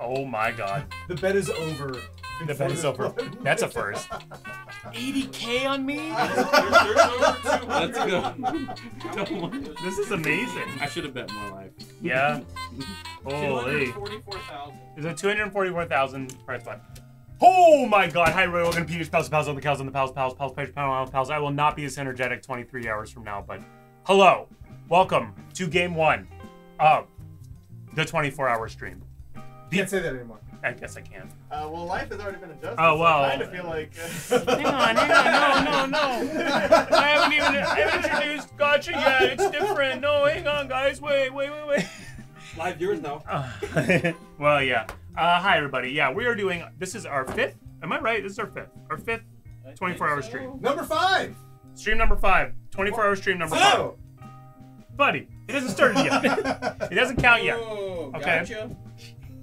Oh my god. The bet is over. The bet is over. That's a first. 80k on me? Let's go. This is amazing. I should have bet more life. Yeah. Holy. 244,000. Is it 244,000 price point? Oh my god. Hi, Roy. Welcome to PDH Pals, Pals on the Cows on the Pals, Pals, Pals, Pals, Pals, Pals. I will not be as energetic 23 hours from now, but hello. Welcome to game one of the 24 hour stream. Can't say that anymore. I guess I can. Uh, well, life has already been adjusted. Oh, well. So I kind of feel like. Hang on, hang on. No, no, no. I haven't even I haven't introduced Gotcha yet. It's different. No, hang on, guys. Wait, wait, wait, wait. Live viewers now. Uh, well, yeah. Uh, hi, everybody. Yeah, we are doing. This is our fifth. Am I right? This is our fifth. Our fifth 24 hour stream. Number five. Stream number five. 24 hour stream number five. Buddy, it hasn't started yet. it doesn't count yet. Oh, Okay. Gotcha.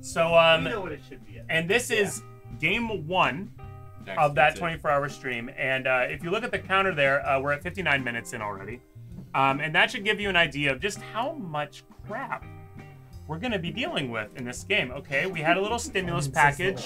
So, you um, know what it should be. At. and this is game one That's of that 24 hour stream. And uh, if you look at the counter there, uh, we're at 59 minutes in already. Um, and that should give you an idea of just how much crap we're going to be dealing with in this game. Okay, we had a little stimulus package.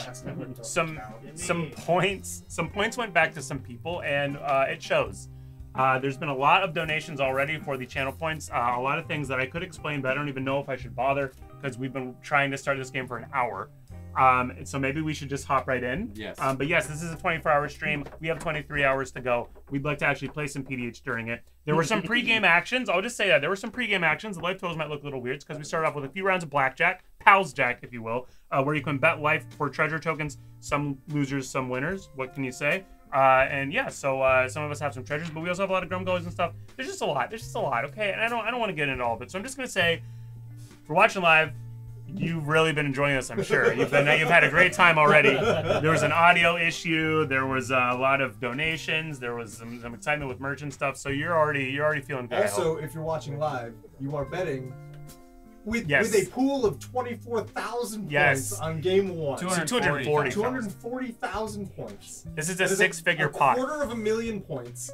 Some some points some points went back to some people, and uh, it shows. Uh, there's been a lot of donations already for the channel points. Uh, a lot of things that I could explain, but I don't even know if I should bother because we've been trying to start this game for an hour. Um, so maybe we should just hop right in. Yes. Um, but yes, this is a 24-hour stream. We have 23 hours to go. We'd like to actually play some PDH during it. There were some pre-game actions. I'll just say that there were some pre-game actions. The life totals might look a little weird because we started off with a few rounds of blackjack, pals jack, if you will, uh, where you can bet life for treasure tokens. Some losers, some winners. What can you say? Uh, and yeah, so uh, some of us have some treasures, but we also have a lot of Grumgullys and stuff. There's just a lot. There's just a lot. Okay, and I don't I don't want to get into all of it. So I'm just gonna say, for watching live, you've really been enjoying this. I'm sure you've been you've had a great time already. There was an audio issue. There was a lot of donations. There was some, some excitement with merch and stuff. So you're already you're already feeling good. I. Also, if you're watching live, you are betting with Yes. with a pool of 24,000 Yes. points on game one. So 240. 240,000 points. This is a six-figure a pot. quarter of a million points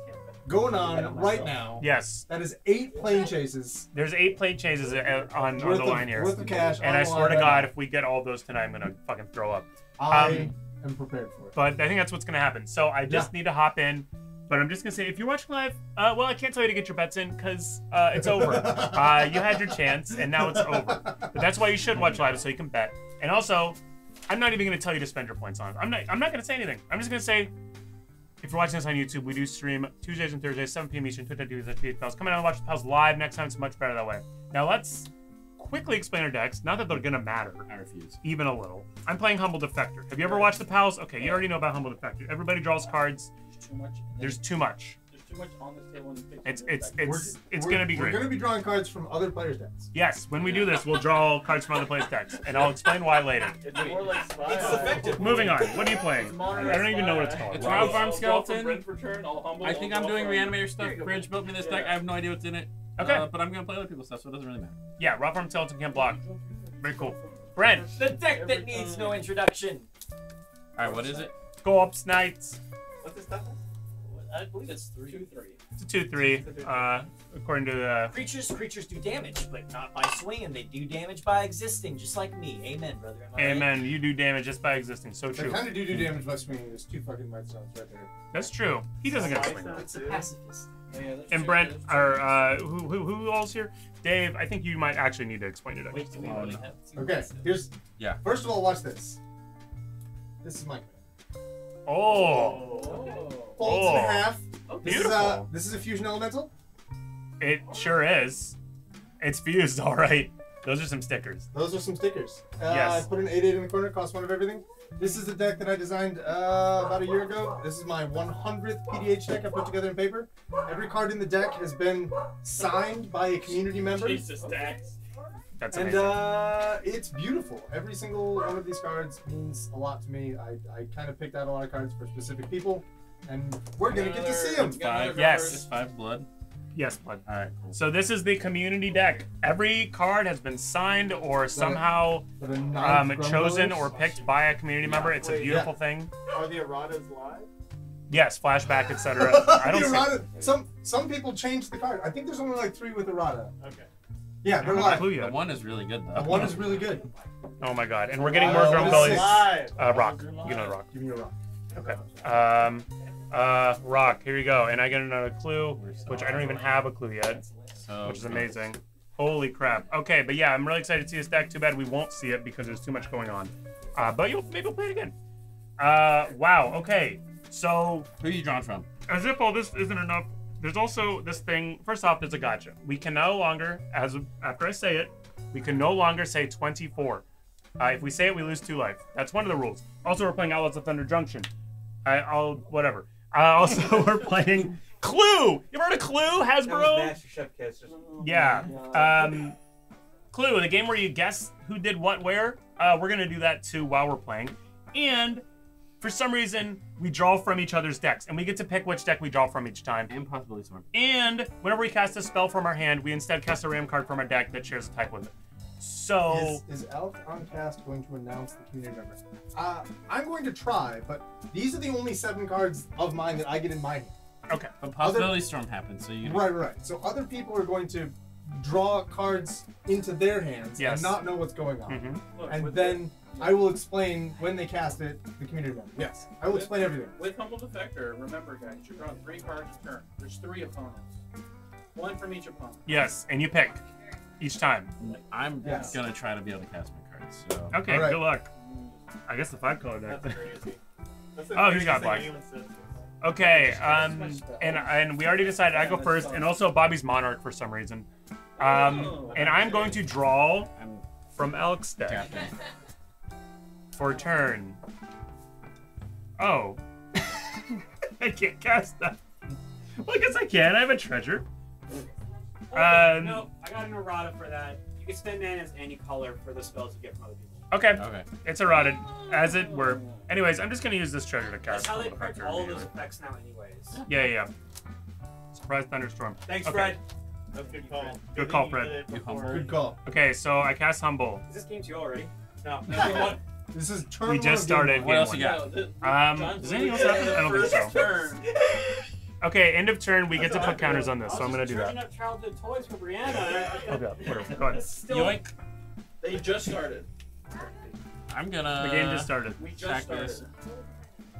going on right now. Yes, That is eight Planechases. there's eight Planechases on, on worth the of, line here, Worth of cash. and I swear to right God, now. if we get all those tonight, I'm gonna fucking throw up. I um, am prepared for it. But I think that's what's gonna happen. So I just need to hop in. But I'm just gonna say, if you're watching live, uh, well, I can't tell you to get your bets in because uh, it's over. uh, you had your chance, and now it's over. But that's why you should watch live, so you can bet. And also, I'm not even gonna tell you to spend your points on. it. I'm not. I'm not gonna say anything. I'm just gonna say, if you're watching this on YouTube, we do stream Tuesdays and Thursdays, 7 p.m. Eastern, Twitch.tv Pals. Come out and watch the Pals live next time. It's much better that way. Now let's quickly explain our decks. Not that they're gonna matter I refuse. even a little. I'm playing Humble Defector. Have you ever watched the Pals? Okay, you already know about Humble Defector. Everybody draws cards. There's too much. There's too much. There's too much on this table. And fixing It's it it's back. it's it's We're- gonna be great. We're going to be drawing cards from other players' decks. Yes, when we do this, we'll draw cards from other players' decks, and I'll explain why later. It's more like spy. It's effective. Moving on. What are you playing? I don't even know what it's called. It's Rot Farm Skeleton. from Brentford turn, I'll humble, I I'll think I'm doing from- reanimator stuff. Here. Bridge built me this deck. I have no idea what's in it. Okay. Uh, but I'm gonna play other people's stuff, so it doesn't really matter. Yeah, Rot Farm Skeleton can't block. Very cool. Brent, The deck that needs no introduction. All right, what is it? Corpse Knights. What's this stuff? I believe it's three. Two, three. It's a two three. Uh, according to the Creatures, creatures do damage, but not by swinging. They do damage by existing, just like me. Amen, brother. Am I right? Amen. You do damage just by existing. So true. They true. kind of do do damage by swinging. There's two fucking white stones right there. That's true. He doesn't get a swing. up, It's a too. pacifist. Yeah, And Brent, that's or uh, who who who all's here? Dave, I think you might actually need to explain your deck. Wait, do we really have Okay, here's. Yeah. First of all, watch this. This is my Oh, Oh. folds Oh. in half. This is, uh, Beautiful. this is a fusion elemental. it sure is. It's fused, all right. Those are some stickers. Those are some stickers. Uh, Yes. I put an 8 8 in the corner, cost one of everything. This is the deck that I designed uh, about a year ago. This is my 100th PDH deck I put together in paper. Every card in the deck has been signed by a community member. Jesus, Dax. That's And amazing. uh, it's beautiful. Every single one of these cards means a lot to me. I, I kind of picked out a lot of cards for specific people, and we're gonna get to see them. It's got another Five. Yes. It's five blood. yes, blood. All right, cool. So this is the community deck. Every card has been signed or somehow For the um, chosen or picked by a community member. It's a Wait, beautiful thing. Are the erratas live? Yes, flashback, etc. I don't The see. errata- some some people changed the card. I think there's only like three with errata. Okay. Yeah, they're don't have a live. clue The one is really good The though. one is really good. Oh my god. And we're getting more what drum is bellies. Uh, rock. You know rock. Give me a rock. Okay. Um, uh, rock. Here you go. And I get another clue, which I don't even have a clue yet, So which is amazing. Holy crap. Okay, but yeah, I'm really excited to see this deck. Too bad we won't see it because there's too much going on. Uh, but you'll maybe we'll play it again. Uh, wow. Okay. So Who are you drawn from? as if all this isn't enough, there's also this thing. First off, there's a gotcha. We can no longer, as after I say it, we can no longer say 24. Uh, if we say it, we lose two life. That's one of the rules. Also, we're playing Outlaws of Thunder Junction. I, I'll whatever. Uh, also, we're playing Clue. You ever heard of Clue, Hasbro? Master Chef Kiss. Yeah. Um, Clue, the game where you guess who did what where. Uh, we're gonna do that too while we're playing, and for some reason we draw from each other's decks, and we get to pick which deck we draw from each time. And possibility storm. And whenever we cast a spell from our hand, we instead cast a ram card from our deck that shares a type with it. So Is, is Elf on Cast going to announce the community member? Uh, I'm going to try, but these are the only seven cards of mine that I get in my hand. okay, But possibility storm happens, so you. Right, right. So other people are going to draw cards into their hands Yes. and not know what's going on. Mhm. Look, And with then I will explain when they cast it, the community member. Yes, I will explain everything. With Humble Defector, remember guys, you're drawing three cards a turn. There's three opponents. One from each opponent. yes, and you pick each time. I'm Yes. gonna try to be able to cast my cards. So. Okay, All right. good luck. I guess the five color deck. That's crazy. That's Oh, he's craziest got thing black. Anyone said. Okay, um, and and we already decided I go first, and also Bobby's Monarch for some reason. Um, and I'm going to draw from Alex deck tapping. for turn. Oh, I can't cast that. Well, I guess I can. I have a treasure. Um, no, I got an errata for that. You can spend mana as any color for the spells you get from other people. Okay, Okay. it's eroded, as it were. Anyways, I'm just gonna use this treasure to cast. That's how they Humble all of those effects now, anyways. Yeah, yeah. yeah. Surprise thunderstorm. Thanks, Okay. Fred. That's a good call. Good call, Fred. did it You before. humble. Good call. Okay, so I cast humble. Is this game two already? No. This is turn We just started. What else one. you got? Um, John's does anything else happen? I don't think so. Okay, end of turn, we get to put all I counters do. on this, so I I'm gonna do that. charging up childhood toys for Brianna. Okay, whatever. Go ahead. Yoink. They just started. I'm gonna. The game just started. We just started. this.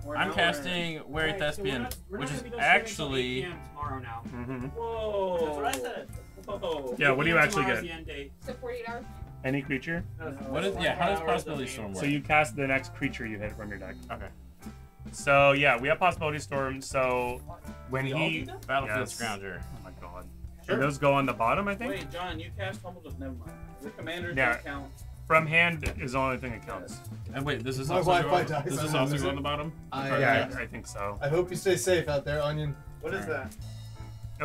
We're I'm now casting Weary Alright, so we're Thespian, not- we're which is gonna be done streaming until 8 actually. PM tomorrow now. hmm Whoa. That's what I said. Whoa. Yeah, what do you actually get? the end date. So 48 hours. Any creature? What is? Yeah. How does possibility storm work? So you cast the next creature you hit from your deck. Okay. So yeah, we have possibility storm. So when he. Battlefield Yes. Scrounger. oh my god, Sure. and those go on the bottom, I think. Wait, John, you cast Humble Defector. Never mind. The commanders Yeah. don't count. From hand is the only thing that counts. And wait, this is My also Wi-Fi going, dies, this is also lose going it. on the bottom. I, Okay. Yeah, I think so. I hope you stay safe out there, Onion. What is that?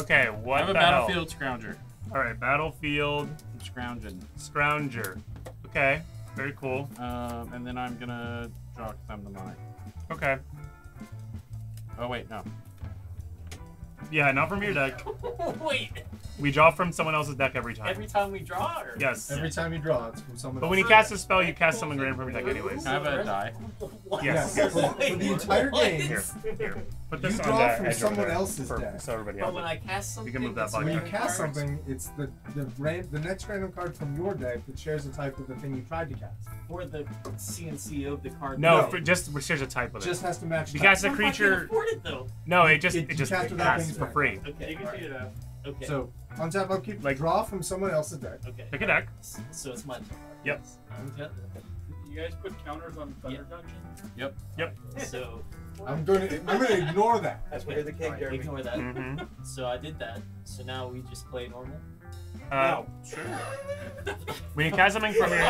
Okay, what? I what have a the hell? Battlefield Scrounger. All right, battlefield I'm scrounging. scrounger. Okay, very cool. Um, and then I'm gonna draw because I'm the monarch. Okay, Oh wait, no. Yeah, not from your deck. Wait, We draw from someone else's deck every time. every time we draw? Or? yes. Every time you draw, it's from someone But else. when you cast a spell, you cast someone random from your deck anyways. Can I have a die? What? Yes. Yeah, for, for the entire What? game, Here, here. Put this You on draw that from someone there else's for- deck. So everybody But when it. I cast something, You can move that it's when you cast cards. something, it's the the ran, the next random card from your deck that shares the type of the thing you tried to cast. Or the CNC of the card. No, No. for just shares a type with it. Just has to match. If you type. cast a How am I gonna creature, it though. no, it just It- it you just cast it without passes being for free. Okay. You can figure it out. Okay. So on tap upkeep, Like- draw from someone else's deck. okay. Pick a deck. So it's my turn. Yep. Okay. You guys put counters on Thunder Junction? Yep. Yep. So I'm going to I'm going to ignore that. That's where the king, alright, Jeremy. ignore that. hmm So I did that. So now we just play normal. Uh, sure. when you cast something from your,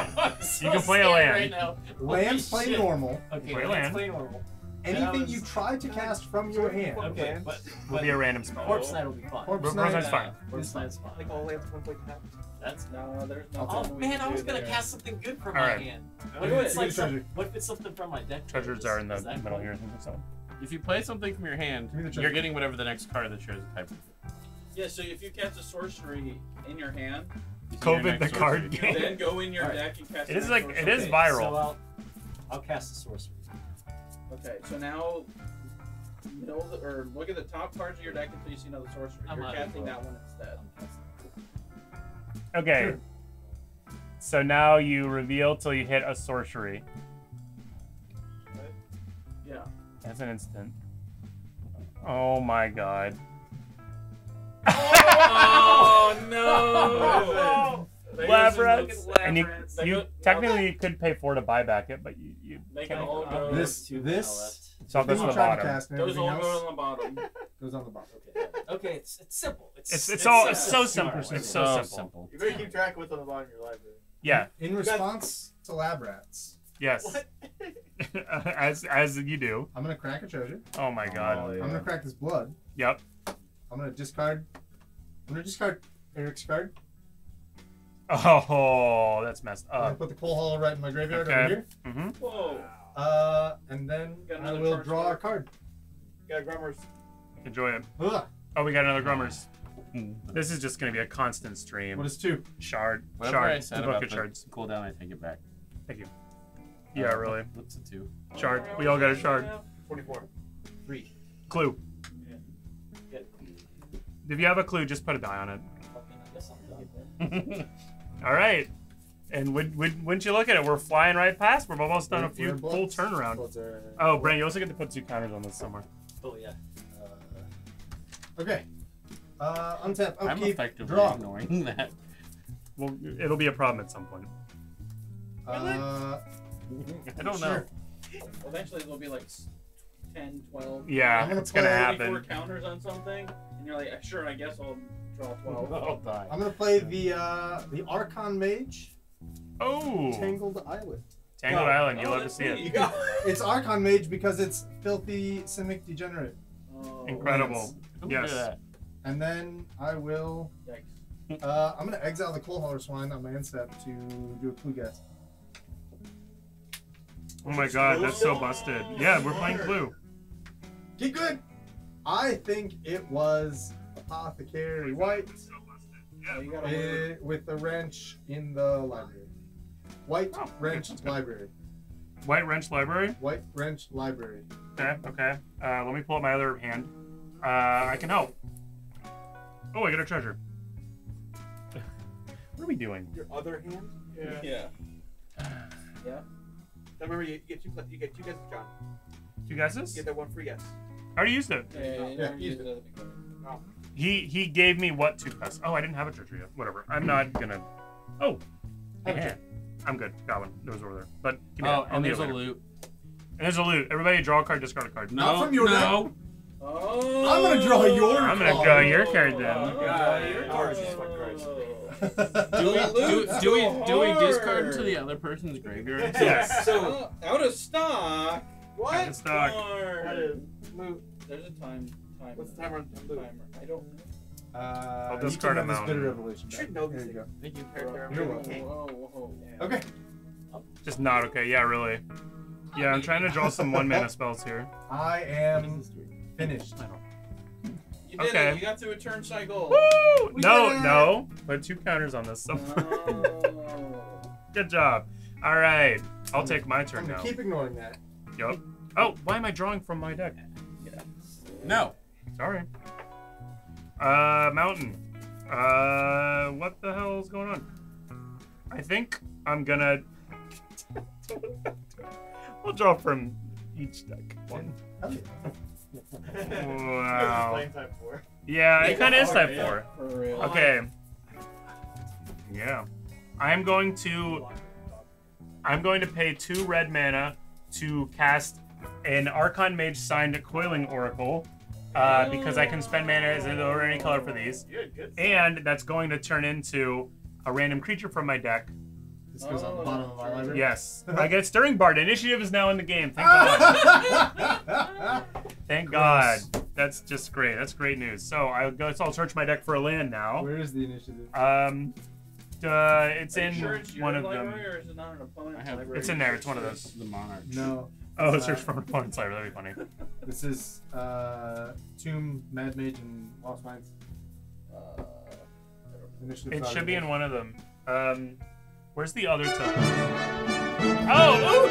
you can play a land. Right now. Lands play shit. normal. Okay, Play land. play normal. Anything was- you try to cast from your hand. Okay, but, will but be a random spell. Corpse Knight will be fun. Corpse Corpse Knight. Knight's fine. Corpse Knight's fun. Like all lands one point tap. That's. No, there's I'll. Oh man, I was gonna there. cast something good from All my right. hand. No, What if it's like some, what if it's something from my deck? Treasures are in the is that middle cool? here. So. If you play something from your hand, Give me the you're getting whatever the next card that shares a type. is. Yeah, so if you cast a sorcery in your hand, You COVID the next card game. then go in your Alright. deck and cast. It the like- it sorcery. is Okay, viral. So I'll, I'll cast a sorcery. Okay, so now know the, or look at the top cards of your deck until you see another sorcery. I'm You're casting that one instead. I'm. Okay. So now you reveal till you hit a sorcery. Yeah. That's an instant. Oh my god. Oh no! Labyrinth. And you, Labyrinth. you technically you could pay four to buy back it, but you, you They can can't. all go. This Two this So thing that's you the bottom. cast and Those everything all go on the bottom. goes on the bottom. Okay, okay, it's, it's simple. It's It's it's all it's so simple. simple. It's so simple. You better keep track of what's on the bottom of your library. Yeah. In response to lab rats, Yes. What? as as you do. I'm gonna crack a treasure. Oh my god. Oh, yeah. I'm gonna crack this blood. Yep. I'm gonna discard. I'm gonna discard Eric's card. Oh, that's messed up. I'm gonna put the Coal Hauler right in my graveyard Okay. over here. Mm-hmm. Whoa! Uh, and then Got I another will charge draw a card. card. Got Grummers. Enjoy it. Ugh. Oh, we got another Grummers. This is just gonna be a constant stream. What is two? Shard. Whatever I Shard. said The about bucket the shards. cooldown, I take it back. Thank you. Yeah, Uh, really. What's a two? Shard. We all got a shard. 24. Three. Clue. Yeah. If you have a clue, just put a die on it. Okay, I guess I'm done. All right. And would, would, wouldn't you look at it? We're flying right past. We've almost done a few full bloods? turnaround. Bloods are- Oh, Brent, you also get to put two counters on this somewhere. Oh yeah. Uh, okay. Uh, untap, I'm upkeep, effectively draw. ignoring that. Well, it'll be a problem at some point. Uh, I don't know. sure. Eventually, there'll be like s- 10, 12, Yeah, I'm gonna it's gonna play- 24 happen. counters on something, and you're like, sure, I guess I'll draw 12. I'll die. I'm gonna play the uh, the Archon Mage, Oh, Tangled Islet. Tangled Oh, Island. oh, You'll love to that's see it. neat. It's Archon Mage because it's filthy Simic Degenerate. Oh, Incredible. Who Yes. And then I will. Yikes. Uh, I'm gonna exile the Coal Hauler Swine on my end step to do a clue guess. Oh my god, that's so busted. Yeah, we're playing Clue. Get good. I think it was Apothecary White you got a eh, with the wrench in the library. White Oh, wrench library. White Wrench Library. White wrench library. Okay, okay. Uh, let me pull up my other hand. Uh, I can help. Oh, I got a treasure. what are we doing? Your other hand? Yeah. Now remember, you get two, you get two guesses, John. Two You guesses? get that one free guess. I already used it. Yeah, yeah, Yeah, yeah, use use it He he gave me what two guesses? Oh, I didn't have a treasure yet. Whatever. I'm not gonna. Oh, Have a yeah. treasure. I'm good. Got one. Those over there. But give me Oh, that. I'll and need it there's a later. loot. And there's a loot. Everybody draw a card, discard a card. No, Not from your no. Oh. I'm gonna draw your I'm gonna card. draw your card then. Oh, Yeah, your card. Jesus fucking Christ. Do we do, loot's do we do we discard to the other person's graveyard? Yes. So out of stock. What? Out of stock. Card. That is loot. There's a time. Timer. What's the timer on loot? Timer. I don't. Uh, I'll you discard can have a this mountain. bitter revelation. You should back. know There these you go. Thank you. You're Whoa, welcome. whoa, whoa. Okay. Just not okay. Yeah, really. Yeah, I'm trying to draw some one mana spells here. I am finished. You did Okay. it. You got to a turn cycle. Woo! We No, no. Put two counters on this. Oh. Good job. All right. I'll take my I'm turn now. keep ignoring that. Yup. Oh, why am I drawing from my deck? No. Sorry. Uh, mountain. Uh, what the hell is going on? I think I'm gonna. I'll draw from each deck. One. Okay. Wow. Playing time four. Yeah, it kind of is type four. For. Okay. Yeah. I'm going to. I'm going to pay two red mana to cast an Archon Mage signed Coiling Oracle, uh, because I can spend mana as or any color for these, You good. and that's going to turn into a random creature from my deck. This goes on the bottom of my library. Yes, I get Stirring Bard. Initiative is now in the game. Thank God. Thank God. That's just great. That's great news. So I guess I'll search my deck for a land now. Where is the initiative? Um, uh, it's Are in sure it's one of them. or is it not an opponent's I have- It's in there. It's one of those. The monarch. No. Oh, Uh, search from opponent's library. That'd be funny. This is uh, Tomb, Mad Mage, and Lost Minds. Uh, It should be in one of them. Um, where's the other token? Oh, ooh,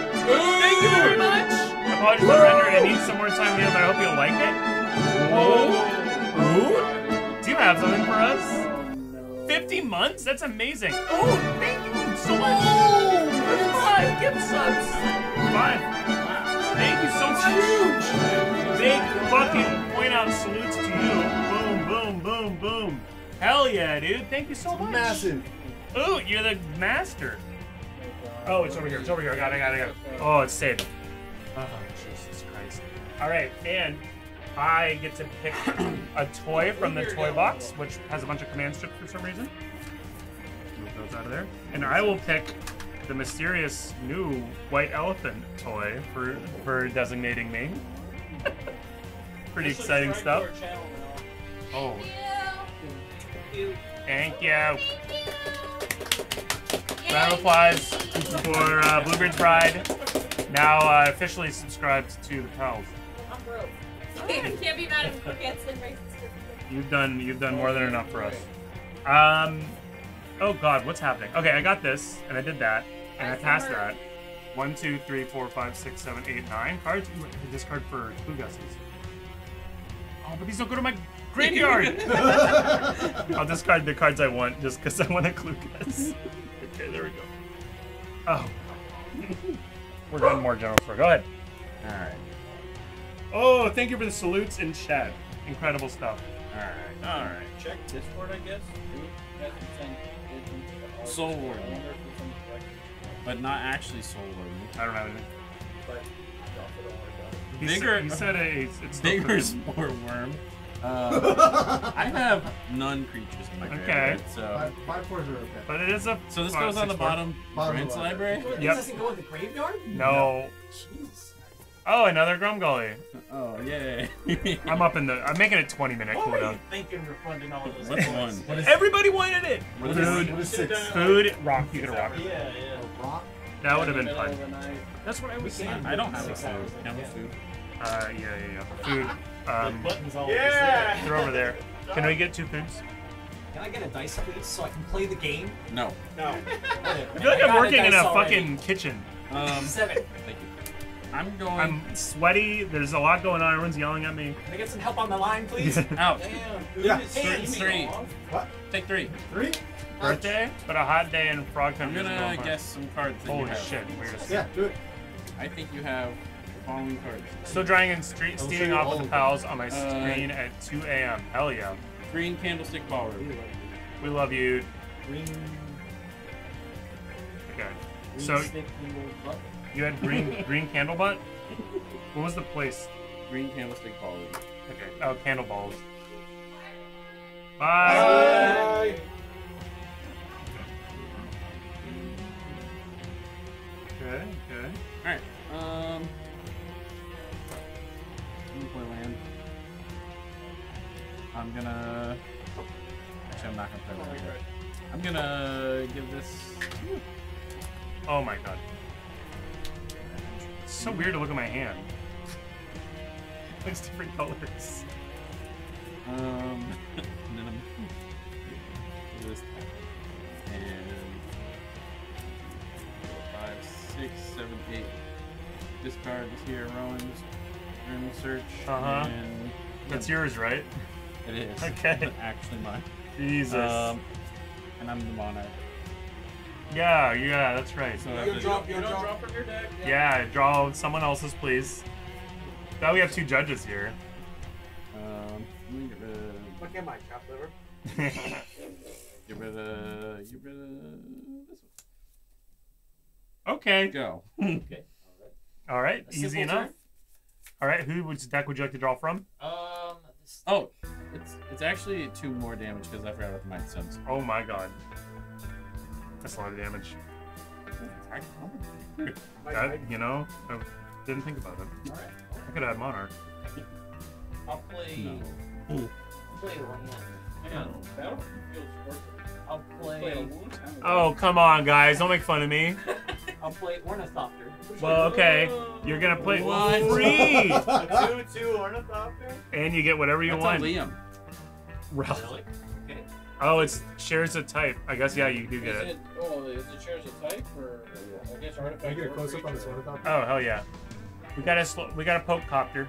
thank you very much. Apologies for the render. It needs some more time, Liam, but I hope you'll like it. Whoa. Ooh. Do you have something for us? oh, no. 50 months? That's amazing. Oh, thank you so much. Five gift subs. Five. Thank you so much. Big fucking point out salutes to you. Boom, boom, boom, boom. Hell yeah, dude. Thank you so much. Massive. Ooh, you're the master. Oh, it's over here. It's over here. I got it, I got it, I got it. Oh, it's saved. Oh, Jesus Christ. All right, and I get to pick a toy from the toy box, which has a bunch of command strips for some reason. Move those out of there. And I will pick the mysterious new white elephant toy for for designating me. Pretty exciting stuff. Oh, thank you. Round of applause for uh, Bluebeard's Bride. Now uh, officially subscribed to the pals. I'm broke. Can't be mad at canceling my subscription. You've done you've done more than enough for us. Um, oh God, what's happening? Okay, I got this, and I did that, and I passed that. One, two, three, four, five, six, seven, eight, nine cards. Ooh, I can discard for clue guesses. Oh, but these don't go to my graveyard. I'll discard the cards I want just because I want a clue guess. okay, there we go. Oh, we're going more general store. Go ahead. All right. Oh, thank you for the salutes in chat. Incredible stuff. All right. All right. Check Discord, I guess. Soul Warden. But not actually Soul Warden. I don't have anything. But He Bigger- Said, he said it's, it's Bigger cooking. Spore Worm. Uh, I have none creatures in my Okay. graveyard, so Five, five fours are okay. But it is a. so this five, goes on the four. bottom. Bottom Brent's of the library. This Yep. doesn't go in the graveyard? No. Jeez. Oh, another Grumgully. Oh yay! I'm up in the. I'm making it 20 minute What were you cooldown. thinking refunding all of this? What's one? What is, Everybody wanted it. What is Food, what is six? food, rock. You get a rock. Yeah, yeah. Rock? That would have been fun. of the night. That's what I was saying. I don't have a Six food. hours. I have a food? Uh, yeah, yeah, yeah. Food. Um, buttons all Yeah. they're over there. Can we get two foods? Can I get a dice, please, so I can play the game? No. No. I feel like I'm working in a fucking kitchen. Um, Seven. thank you. I'm going. I'm sweaty. There's a lot going on. Everyone's yelling at me. Can I get some help on the line, please? out. Damn. Yeah. Hey, Three. What? Take three. Three? Birthday, but a hot day in Frog I'm gonna going fine. guess some cards that you Holy have. shit! Weirdest. Yeah, do it. I think you have the following cards: Still drying and stre- I'll steaming off all with the of them. pals on my Uh, screen at 2 a.m. Hell yeah. Green Candlestick Ballroom. We love you. Green, Okay. green So stick, little butt. You had green green candle butt. What was the place? Green Candlestick balls. Okay. Oh, candle balls. Bye. Bye. Okay. Okay. All right. Um. I'm gonna play land. I'm gonna. Actually, I'm not gonna play land. I'm gonna give this. Oh my god. It's so weird to look at my hand. It's different colors. Um. and then I'm. this. And. four, Five, six, seven, eight. Discard this here, Rowan's. Grim Search. Uh-huh. And. That's yours, right? It is. Okay. Actually mine. Jesus. Um, and I'm the monarch. Yeah, yeah, that's right. So You have to- drop, you don't drop from your deck. Yeah, draw someone else's, please. Now we have two judges here. Um, let me get rid of, Look at my chop liver. get rid of, get rid of this okay. Go. Okay. All right. A Easy simple enough. turn. All right. Who which deck would you like to draw from? Um, this- Oh, it's it's actually two more damage because I forgot about the Might Sense. Oh my god. That's a lot of damage. That, you know, I didn't think about it. Alright. I could have had Monarch. I'll play. No. I'll play land. Man, Battlefield's worth it. I'll Play play. long time ago. Oh, come on, guys. Don't make fun of me. I'll play Ornithopter. Well, okay. You're going to play What? free. two two ornithopter. and you get whatever you That's want. a Liam. Ralph. Really? Okay. Oh, it's shares a type. I guess, yeah, you do get Is it. it, oh, is it shares a type or I guess artifact? Can I get a close up on this creature? one? Oh, hell yeah. We got a sl- we got a poke copter.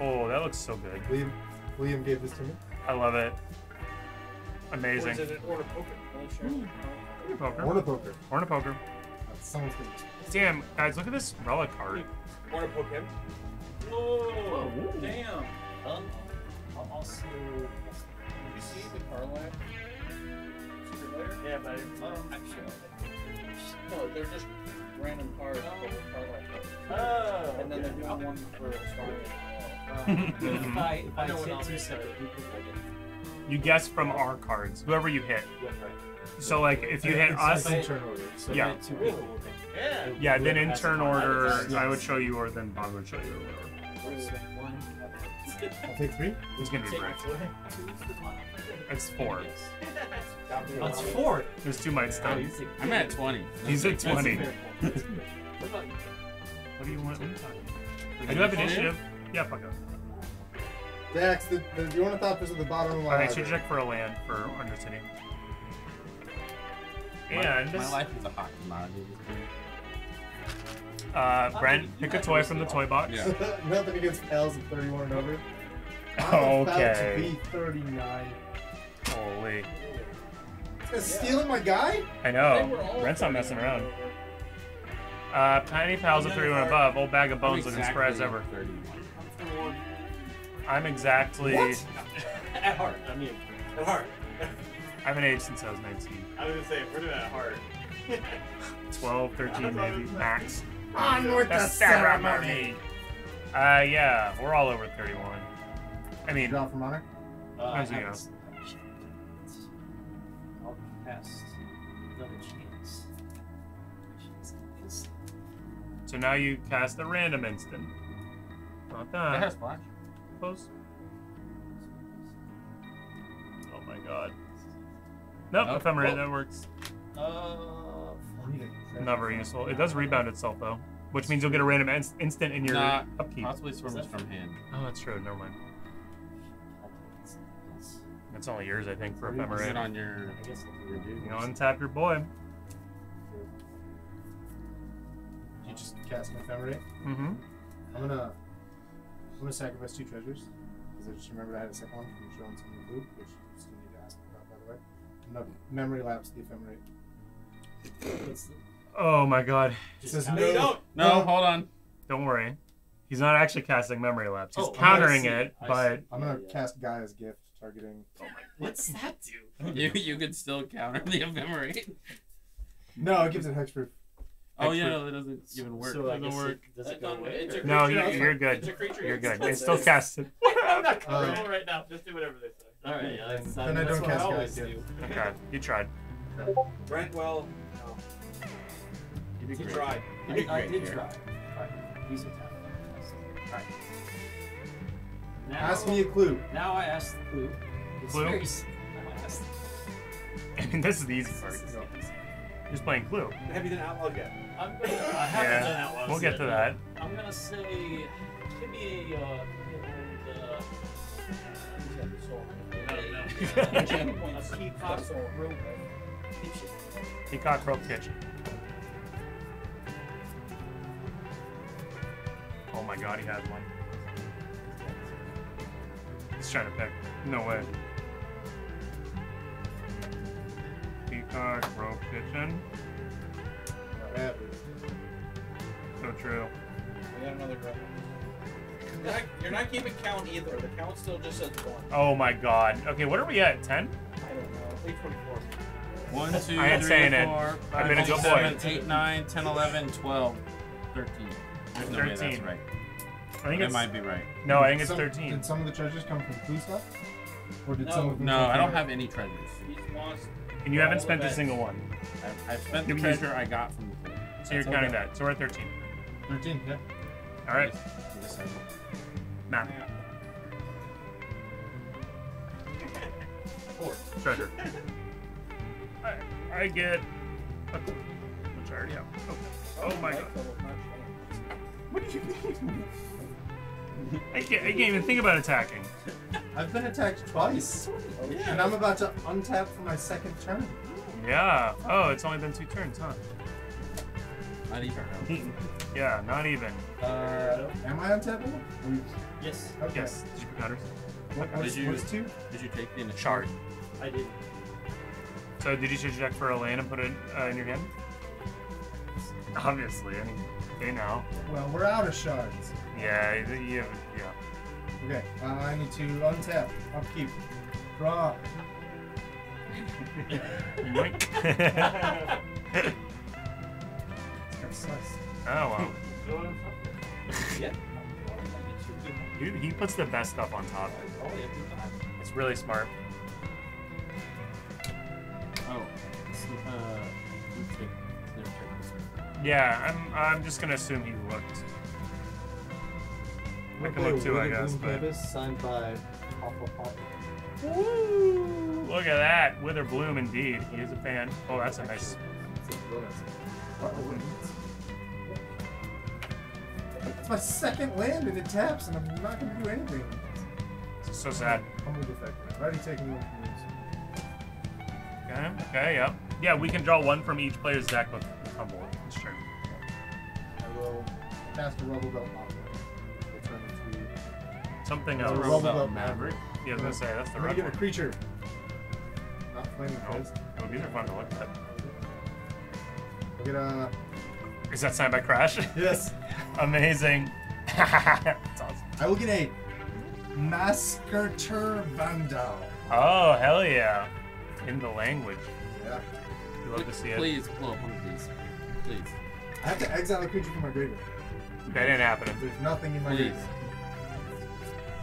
Oh, that looks so good. William, William gave this to me. I love it. Amazing. Or is it an order poker? Well, sure. Poker. Ornithoker. Ornipoker. That's someone's good. Damn, guys, look at this relic art. Order poke him. Whoa! Damn! Um, I'll also. Did you see the Karlach? Secret Lair? Yeah, but Um, actually, No, they're just random cards for the Karlach. oh, And then they're doing one for Star if I, if I I know what two separate people, I You guess from our cards, whoever you hit. yeah, right. So like, if you hit us, it's in turn order. So Yeah. Two people. then Yeah. yeah, then in turn order, Yes. I would show you, or then Bob would show you, or whatever. one. I'll take three. It's gonna be Take brick. my foot. It's four. It's four. There's two might stun. I'm at 20. He's at 20. What about you? What do you want? What are you talking about? I do have initiative. Yeah, fuck it. Dax, the, the, the ornithopters at the bottom of my Alright, so library. check for a land for Undercity. My- And my life is a hot commodity. uh, Brent, pick a toy from the toy box. Yeah. Nothing against pals at 31 and over. I'm about to Okay. be 39. Holy. Is stealing my guy? I know. Brent's not messing around. Uh, Tiny Pals of 31 above. Old bag of bones looking spry as ever. I'm exactly. What? At heart. I mean, at heart. I haven't aged since I was 19. I was gonna say, we're doing it at heart. 12, 13 maybe, max. On with The the ceremony! ceremony! Uh, yeah, we're all over 31. I mean, Draw from honor? Uh, cast another chance. So now you cast a random instant. Not That that. has flash. Close. Oh my god. Nope, Nope. ephemerate, Oh. that works. Uh, Not very useful. It does rebound itself though, which means you'll get a random ins- instant in your Nah, upkeep. Possibly swimmers from hand. Oh, that's true. Never mind. It's only yours, I think, for Is it ephemerate. on your, I guess I'll your dude? You know, untap your boy. You just cast an ephemerate. Mm-hmm. I'm gonna I'm gonna sacrifice two treasures because I just remembered I had a second one from showing some of the food, which you still need to ask me about by the way. I'm gonna memory lapse the ephemerate. What's Oh my god. It says No, no. you don't. No, hold on. Don't worry. He's not actually casting memory lapse. He's Oh, I countering it, I but. I'm gonna Yeah, yeah. cast Gaea's Gift, targeting. What's that do? You you could still counter the ephemerate. No, it gives it hexproof. Oh yeah, no, that doesn't even work. So I Doesn't work. It, does it go away? it's a no, you, that's you're good. It's a creature, You're good. still It's still safe. casted. I'm not Uh, right now. Just do whatever they say. All right, yeah, that's, Then I don't cast guys, do. Okay, you tried. Brentwell. You'd be He tried. You'd be I, I did here. try. Alright, he's a tap. Alright. Now, Ask me a clue. Now I ask the clue. It's Clue? very simple. Now I ask I mean, this is the easy part. This is. Just playing Clue. Have you done outlawed yet? I'm gonna, I haven't Yeah, done that one. We'll get to that. I'm gonna say, give me a, uh, give me an old, uh, a peacock rope kitchen. Peacock Rope Kitchen. Oh my god, he has one. He's trying to pick. No way. Peacock Rope Kitchen. I have. So true. We got another grapple. You're not, you're not keeping count either. The count still just says one. Oh my god. Okay, what are we at? 10? I don't know. 824. One, two, I ain't three, saying it. four, I've been a five, good six, boy. seven, eight, nine, 10, 11, 12, 13. There's no way that's 13. right. I think It it's. might be right. No, I think it's Some- 13. Did some of the treasures come from clue stuff? Or did No. some of them No, I don't have any treasures. He wants. And you haven't spent a single one. I've, I've spent the Did we use- treasure I got from the clue. So you're That's counting okay. that. So we're at 13. 13, yeah. Alright, Yes, I will. map. Four. Treasure. I, I get a clue, which I already have. Okay. Oh my god. What do you mean? I can't, I can't even think about attacking. I've been attacked twice. And I'm about to untap for my second turn. Yeah. Oh, it's only been two turns, huh? Not even. Yeah, not even. Uh, am I untapping? Yes, Okay. Yes. Did you put counters? What, what's, Did you- what's two? Did you take the initiative? Shard. I did. So did you change your deck for a land and put it uh, in your hand? Obviously. I mean, they know. Well, we're out of shards. Yeah, you, yeah. Okay, uh, I need to untap, upkeep, draw. Yoink. It's got slice. oh wow. Yeah. He, he puts the best stuff on top. It's really smart. Oh, uh, you take their turn. Yeah, I'm I'm just gonna assume he looked. I can look too, I guess, but signed by Papa Papa. Woo! Look at that, Witherbloom indeed. He is a fan. Oh, that's a nice. It's my second land and it taps, and I'm not gonna do anything. It's so sad. Humble defect. I've already taken one from these. Okay, okay, yeah, yeah. We can draw one from each player's deck with Humble. It's true. I will cast a Rubble Belt Pop. Will turn into. Something a else. Rubble Belt Belt Maverick. Yeah, I was gonna say that's the I'm gonna red get a one. creature. Not flaming Oh, fist. oh, these are fun to look at. I'll get a. Is that signed by Crash? Yes. Amazing. That's awesome. I will get a Maskerter Vandal. Oh hell yeah! In the language. Yeah. We love to see it. Please pull up one of these. Please. I have to exile a creature from my graveyard. That didn't happen. There's nothing in my Please. graveyard.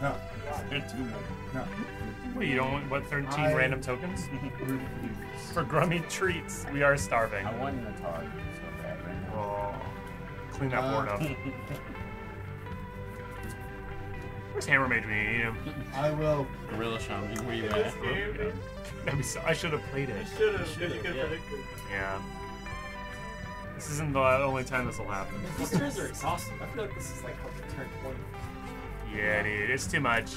No. There are two more. No. What, you don't want what 13 I- random tokens? For grummy treats, we are starving. I want the tar. So bad right now. Oh, clean that Uh, board up. Where's Hammer Mage when you need him? I will. Gorilla Shaman, where you at? That'd so, I should have played it. Should have. You could Yeah. predict. Yeah. This isn't the only time this will happen. These turns are exhausting. I feel like this is like up to turn 20. Yeah, dude, it's too much.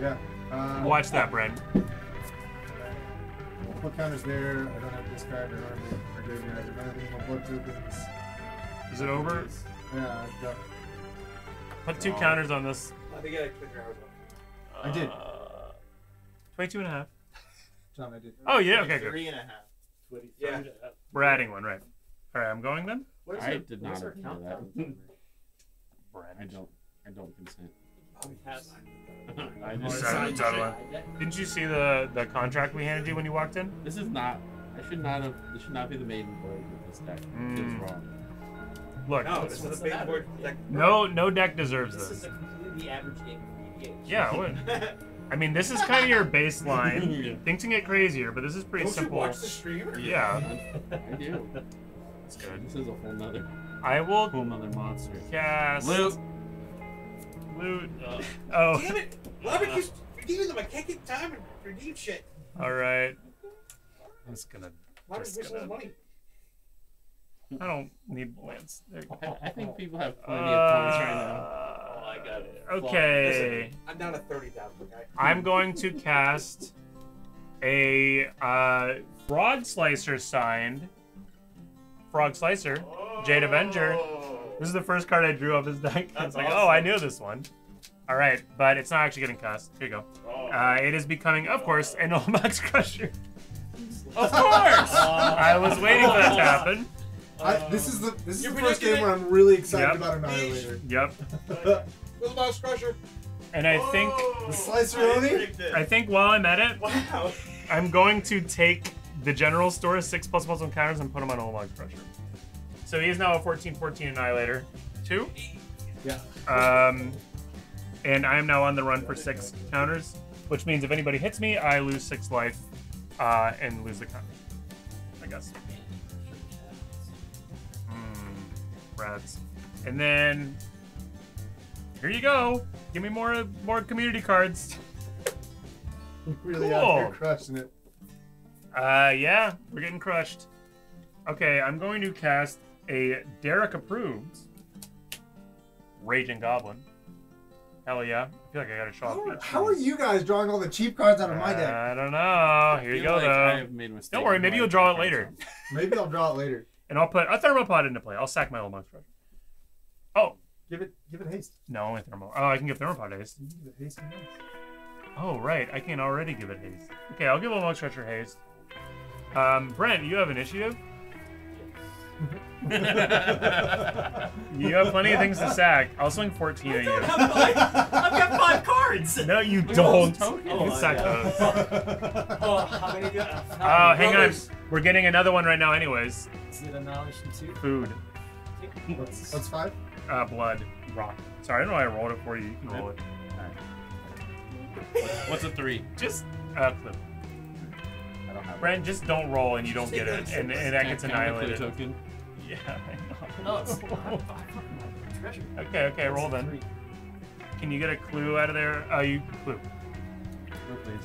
Yeah. Uh, Watch that, Brent. Put counters there. I don't have discard. I don't have any graveyard. I don't have any more blood tokens. Is it over? Yeah, I've got. Put two counters on this. I think I got 24 hours left. I did. Uh, 22 and a half. John, I did. Oh, yeah, okay, good. Three and a half. Yeah. We're adding one, right. All right, I'm going then. What is I our- did what is not our agree to countdown? Brent. I don't. I don't consent. Has- I Oh, just. sorry. Totally. Didn't you see the the contract we handed you when you walked in? This is not. I should not have. This should not be the maiden board with this deck. It is Mm. wrong. Look, No, this is the big matter? board. Like, no no deck deserves This is a completely average game. Yeah, what? I mean, this is kind of your baseline. Yeah. Things can get crazier, but this is pretty Don't simple. you watch the stream? Yeah, I do. that's good. This is a whole nother, I will whole nother monster. cast Loot. Loot. Oh, Damn it! Robert keeps redeeming them. I can't get time and redeem shit. all right. I'm just gonna. Robert's Just wasting gonna- money. I don't need lands. There you go. I, I think people have plenty of points right now. Uh, I got it. Okay. I'm down to 30,000, okay? I'm going to cast a uh, Frog Slicer signed. Frog Slicer, Jade Avenger. This is the first card I drew off his deck. I was That's like, oh, I knew this one. All right, but it's not actually getting cussed. Here you go. Oh. Uh, it is becoming, of course, an Ulamog's Crusher. Of course. I was waiting for that to happen. I, this is the this is You the first predicted game where I'm really excited Yep. about Annihilator. Yep. Little Mouse Crusher. And I think, The Slicer I, I think while I'm at it, Wow. I'm going to take the general store six plus plus one counters and put them on Ulamog Crusher. So he is now a 14-14 Annihilator. Two. Yeah. Um, and I am now on the run for six counters, which means if anybody hits me, I lose six life uh, and lose the counter. I guess. Hmm. Rats. And then here you go. Give me more more community cards. really out here Cool. crushing it. Uh, yeah, we're getting crushed. Okay, I'm going to cast a Derek approved Raging Goblin. Hell yeah. I feel like I got a shot. How, how are you guys drawing all the cheap cards out of my deck? I don't know. Here you go, like though. I have made a mistake Don't worry, maybe you'll draw it later. Maybe I'll draw it later. And I'll put a Thermopod into play. I'll sack my Ulamog Crusher. Oh, Give it give it haste. no, only Thermo. Oh, I can give Thermopod haste. You can give it haste and haste. Oh, right. I can already give it haste. Okay, I'll give a Monk Crusher haste. Um, Brent, you have initiative. You have plenty of things to sack. I'll swing 14 at you. I've got five cards. No, you Look at all don't. those tokens. You Oh, sack yeah. those. Oh, how many do I Oh, hang on. We're getting another one right now, anyways. Is it annihilation too? Food. What's, what's five? Uh, blood. Rock. Sorry, I don't know why I rolled it for you. You can roll it. What's, what's a three? Just, uh, clip. I don't have Brent, just don't roll and you don't get it. And, and that gets Can I play annihilated. token. Yeah, I No, know. it's treasure. Okay, okay, roll then. Can you get a clue out of there? Oh, you clue. Go please.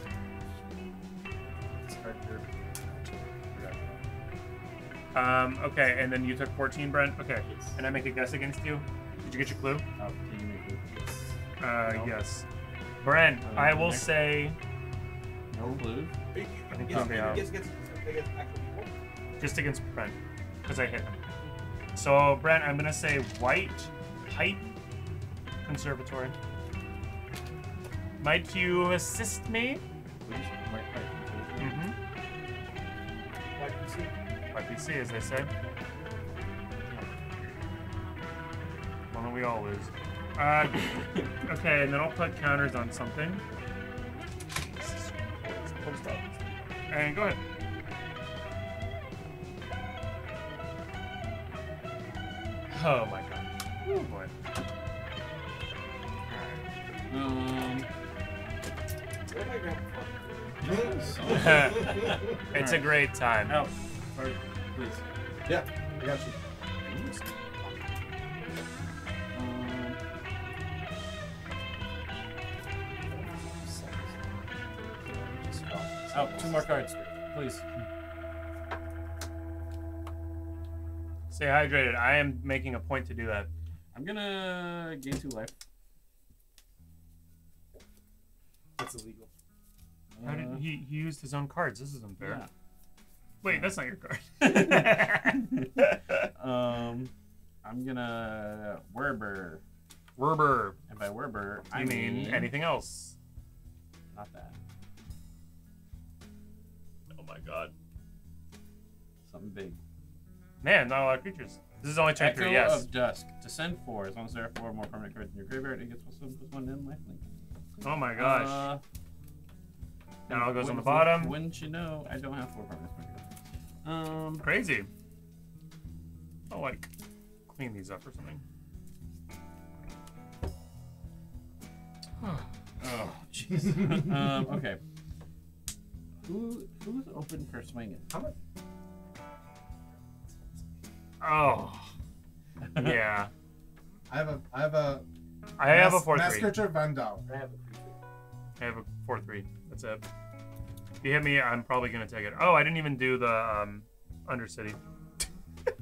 Um, okay, and then you took 14, Brent? Okay. And I make a guess against you? Did you get your clue? Oh, can you make it? Uh, No. yes. Brent, Uh, I will say, No clue. You- you- I think yes, I'll be out. yes, against, against actual people. just against Brent, because I hit him. So, Brent, I'm gonna say white pipe conservatory. Might you assist me? Please. White pipe. Mm-hmm. Like you see. YPC, as they say. One that we all lose. Uh, okay, and then I'll put counters on something. And go ahead. Oh my god. Oh boy. Um. Where am I grabbing from? Alright. it's a great time. Oh, Sorry, please. Yeah, I got you. Oh, two more cards, please. Stay hydrated. I am making a point to do that. I'm gonna gain two life. That's illegal. How did he, he used his own cards? This is unfair. yeah. Wait, that's not your card. Um, I'm gonna Werber, Werber. and by Werber, I I mean anything else? My god. Something big. Man, not a lot of creatures. This is only turn Echo three, yes. of Dusk. Descend four. As long as there are four more permanent cards in your graveyard, it gets plus one plus one in lifelink. Oh my gosh. Uh, Now it all goes on the bottom. Wouldn't you know? I don't have four permanent cards. Um, Crazy. I'll like clean these up or something. oh, jeez. um, okay. Who who's open for swinging? Oh. yeah. I have a I have a I have a Mas- 4 3. Masquerature Vandal. I have a creature. I have a 4 3. That's it. If you hit me, I'm probably going to take it. Oh, I didn't even do the um, Undercity. I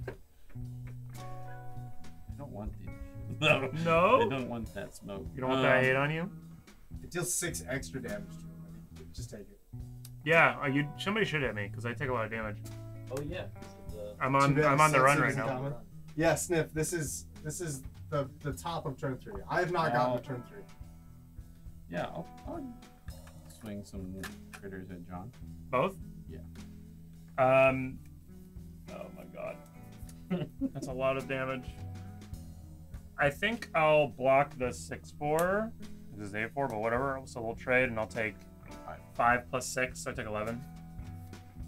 don't want the. No. No? I don't want that smoke. You don't want that Um, hate on you? It deals six extra damage to him. Just take it. Yeah, uh, you somebody should hit me because I take a lot of damage. Oh yeah. I'm on I'm on the run right now. common. Yeah, Sniff. This is this is the the top of turn three. I have not gotten Oh. to turn three. Yeah, I'll, I'll swing some critters at John. Both? Yeah. Um. Oh my god. That's a lot of damage. I think I'll block the 6 4. This is 8 4, but whatever. So we'll trade and I'll take 5 plus 6. So I take 11.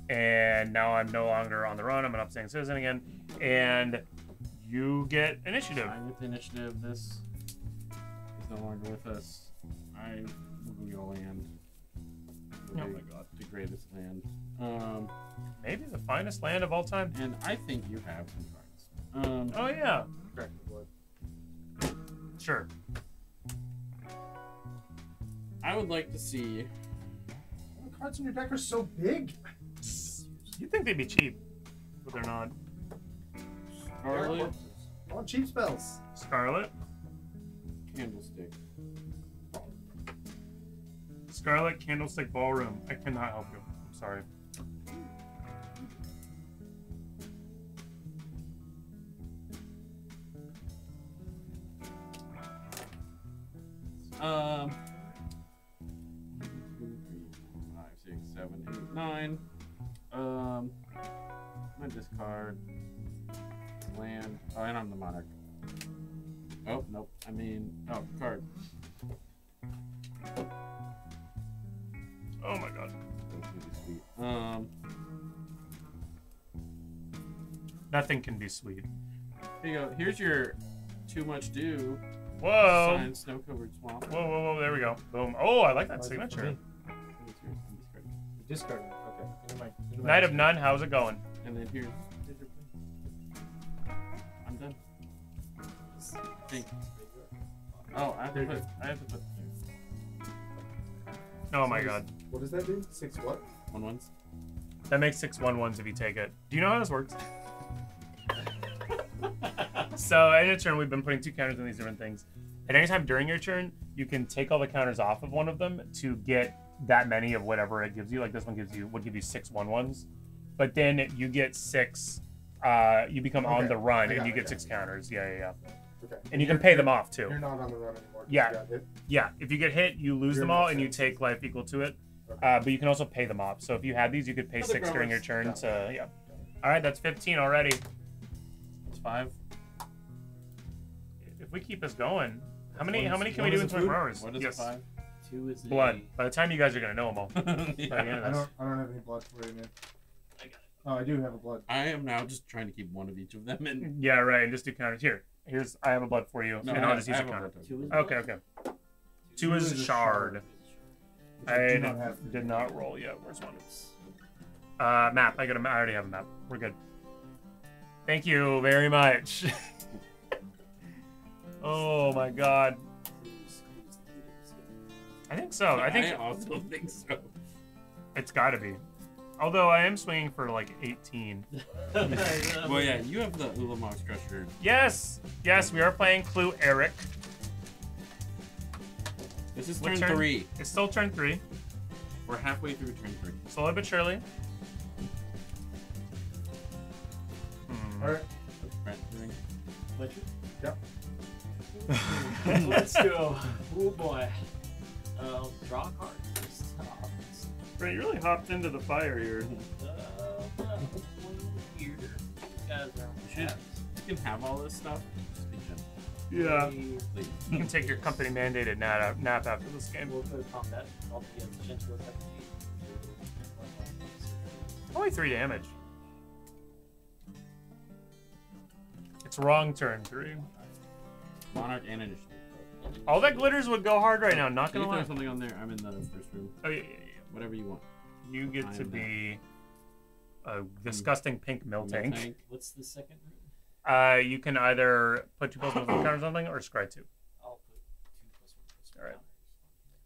And now I'm no longer on the run. I'm an upstanding citizen again. And you get initiative. I get the initiative. This is no longer with us. I will go your land. Oh my god. The greatest land. Um, Maybe the finest land of all time. and I think you have some cards. Um, Oh, yeah. Correct. Sure. I would like to see. The cards in your deck are so big. You'd think they'd be cheap, but they're not. Scarlet I want cheap spells. Scarlet. Candlestick. Scarlet Candlestick Ballroom. I cannot help you. I'm sorry. Um. Nine. Um. I'm gonna discard land. Oh, and I'm the monarch. Oh nope. I mean, oh card. Oh my god. That was really sweet. Um, Nothing can be sweet. here you go. Here's your too much dew. Whoa. Signed snow covered swamp. Whoa, whoa, whoa. There we go. Boom. Oh, I like that signature. Discard it. Discard. it. Okay. Into my, into my Knight of. None, how's it going? And then here's, here's your play. I'm done. Thank Oh, I have to put. I have to put Oh my god. What does that do? Six what? one ones. That makes six one ones if you take it. Do you know how this works? so in a turn, we've been putting two counters on these different things. At any time during your turn, you can take all the counters off of one of them to get that many of whatever it gives you. Like this one gives you would give you six one ones, but then you get six. Uh, you become on the run and you it, get got six counters. Yeah, yeah, yeah. Okay. And you can pay them off too. You're not on the run anymore. 'cause Yeah. you got hit. Yeah, if you get hit, you lose You're them all, not and you take life equal to it. Okay. Uh, but you can also pay them off. So if you had these, you could pay Other six during your turn. Got To yeah. All right, that's fifteen already. It's five. If we keep this going, how many? One How is- many can we do in a twenty four hours? What is yes. five? Two is Blood. A, By the time you guys are gonna know them all. Yeah. I don't. I don't have any blood for you, man. I got it. Oh, I do have a blood. I am now just trying to keep one of each of them in. Yeah, right. And just do counters. Here, here's. I have a blood for you, No, and I I'll have- just I use a have a counter. blood Two is Okay, blood. okay. Two is is a shard. Which I do not have. did not roll yet. Where's one? Uh, map. I got a. ma- I already have a map. We're good. Thank you very much. oh my god. I think so. I think I also think so. it's got to be. Although I am swinging for like 18. Well, yeah, you have the Ulamog Crusher. Yes, yes, we are playing Clue Eric. This is turn, turn? three. It's still turn three, We're halfway through turn three. slowly but surely. Hmm. All right. What's Brent? Let's go. Oh boy. Uh, draw a card. Brent, you really hopped into the fire here. Uh, well, here. You guys are Should- You can have all this stuff. Just be gentle, Yeah. You can take your company mandated nap, nap after this game. We'll go to combat. I'll be as gentle as I can be. Only three damage. It's wrong turn three. Monarch and initiative. All that glitters would go hard right now. Not gonna you lie. throw something on there? I'm in the first room. Oh yeah, yeah, yeah. Whatever you want. You get I to be a hmm. disgusting pink mill Mill tank. What's the second room? Uh, you can either put two plus one counters on something or scry two. I'll put two plus one plus All right.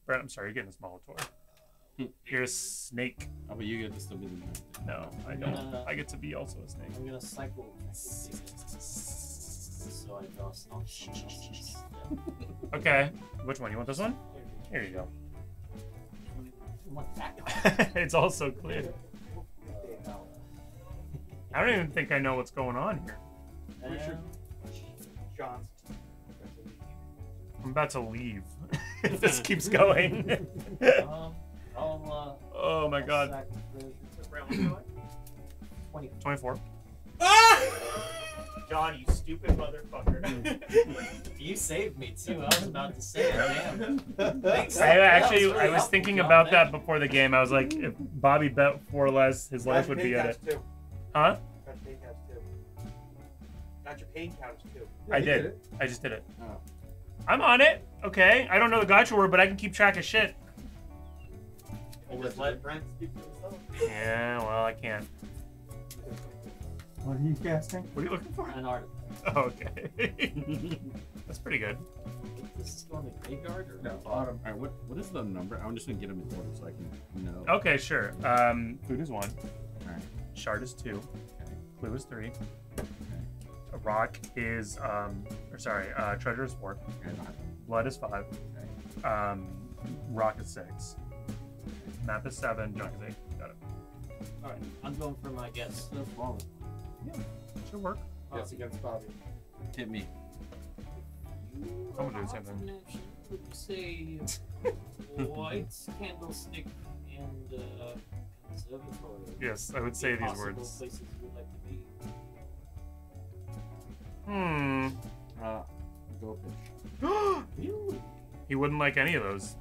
Brent, I'm sorry, you're getting a smaller toy. Hmm. You're a snake. Oh, but you get to still be the No, I don't. Uh, I get to be also a snake. I'm gonna cycle. So I draw something else. Okay, which one? You want this one? Here you go. Want that card? it's also clear. I don't even think I know what's going on here. Um, John's. I'm about to leave if this keeps going. um, I'll, uh, oh my I'll god. sack the John, you stupid motherfucker. You saved me too. I was about to say it. Damn. Thanks. I actually really I was thinking John. about Thank that before the game. I was like, if Bobby bet four less, his life would be at it. Too. Huh? Got your pain counts too. Got your pain counts too. I you did. I just did it. Oh. I'm on it. Okay. I don't know the gotcha word, but I can keep track of shit. And just let Brent speak for himself. Yeah, well, I can't. What are you casting? What are you looking for? An art. Oh, okay. That's pretty good. Does this go in the graveyard or No, autumn. All right, what what is the number? I'm just gonna get them in order so I can know. Okay, sure. Um, food is one. All right. Shard is two. Okay. Clue is three. A rock is um, or sorry, uh, treasure is four. Okay, not- Blood is five. Okay. Um, rock is six. Map is seven. Junk is eight. Got it. Alright, I'm going for my guess. That's flawless. Should work. Yes, against Bobby. Hit me. I'm gonna do the same thing. Would you say white candlestick and uh, conservatory? Yes, I would say these Possible words. Places you would like to Hmm. Uh, go fish. Really? He wouldn't like any of those.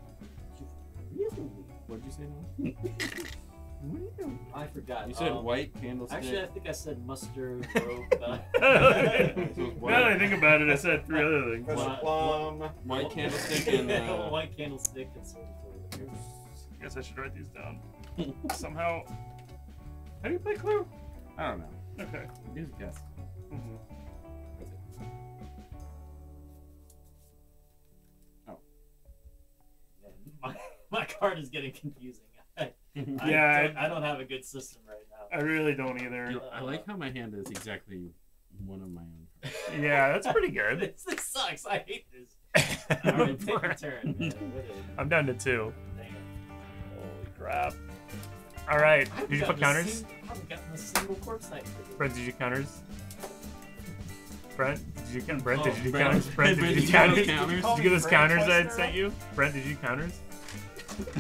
Really? What'd you say now? I forgot. You said Um, white candlestick. Actually, I think I said mustard, rope. Uh, now So it's that I think about it, I said three other things. Press What? plum. white candlestick and uh, white candlestick and silver foil. I guess I should write these down. Somehow. How do you play Clue? I don't know. Okay. Use a guess. Mhm. Man, my, my card is getting confusing. I, I Yeah, don't, I don't have a good system right now. I really don't either. You- I like how my hand is exactly one of my own. Yeah, that's pretty good. this, this sucks. I hate this. Alright, take a turn, man. What is- I'm down to two. dang it. Holy crap. All right. I haven't Did you put counters? sing- I haven't gotten a single Corpse Knight. Brent, did you counters? Brent, did you count? Brent, did Oh, you Brent. counters? Brent, did Brent, you did do you have counters? counters? Did you get those counters I had sent you? Brent, did you counters?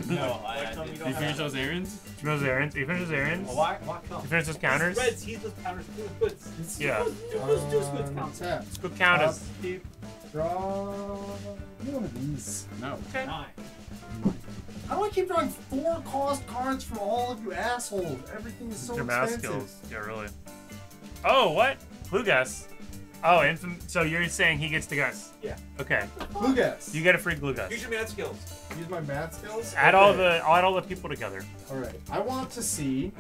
No, I, I tell me didn't. you you finish those errands? You finish those errands? You finished those errands? Well, why, why come? You finished those counters? Reds, heatless counters, blue goods. Yeah. Do those juice goods Um, count. tap. Go counters. Upkeep. Draw. One of these. No. Okay. Nine. How do I keep drawing four cost cards from all of you assholes? Everything is so Your math expensive. skills. Yeah, really. Oh, what? Clue guess. Oh, infam- so you're saying he gets to guess? Yeah. Okay. Blue guess. You get a free glue guess. Use your math skills. use my math skills. Add all the add all the people together. All right. I want to see.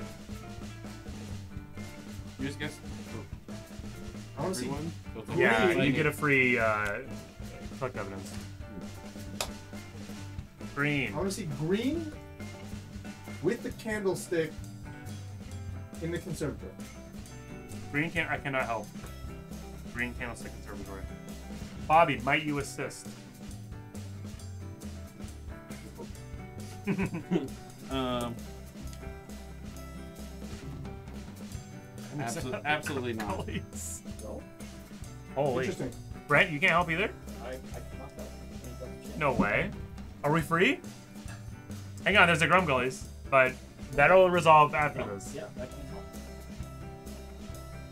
You just guess. I want to see. Everyone? So Yeah, you get a free uh, collect evidence. Green. I want to see green with the candlestick in the conservatory. Green can't. I cannot help. Green candlestick conservatory. Bobby, might you assist? Um, absolutely, absolutely not. Please. No. Holy. Interesting. Brent, you can't help either? I, I cannot. No way. Are we free? Hang on, there's a Grumgullys, but that'll resolve after this. Yeah, that can help.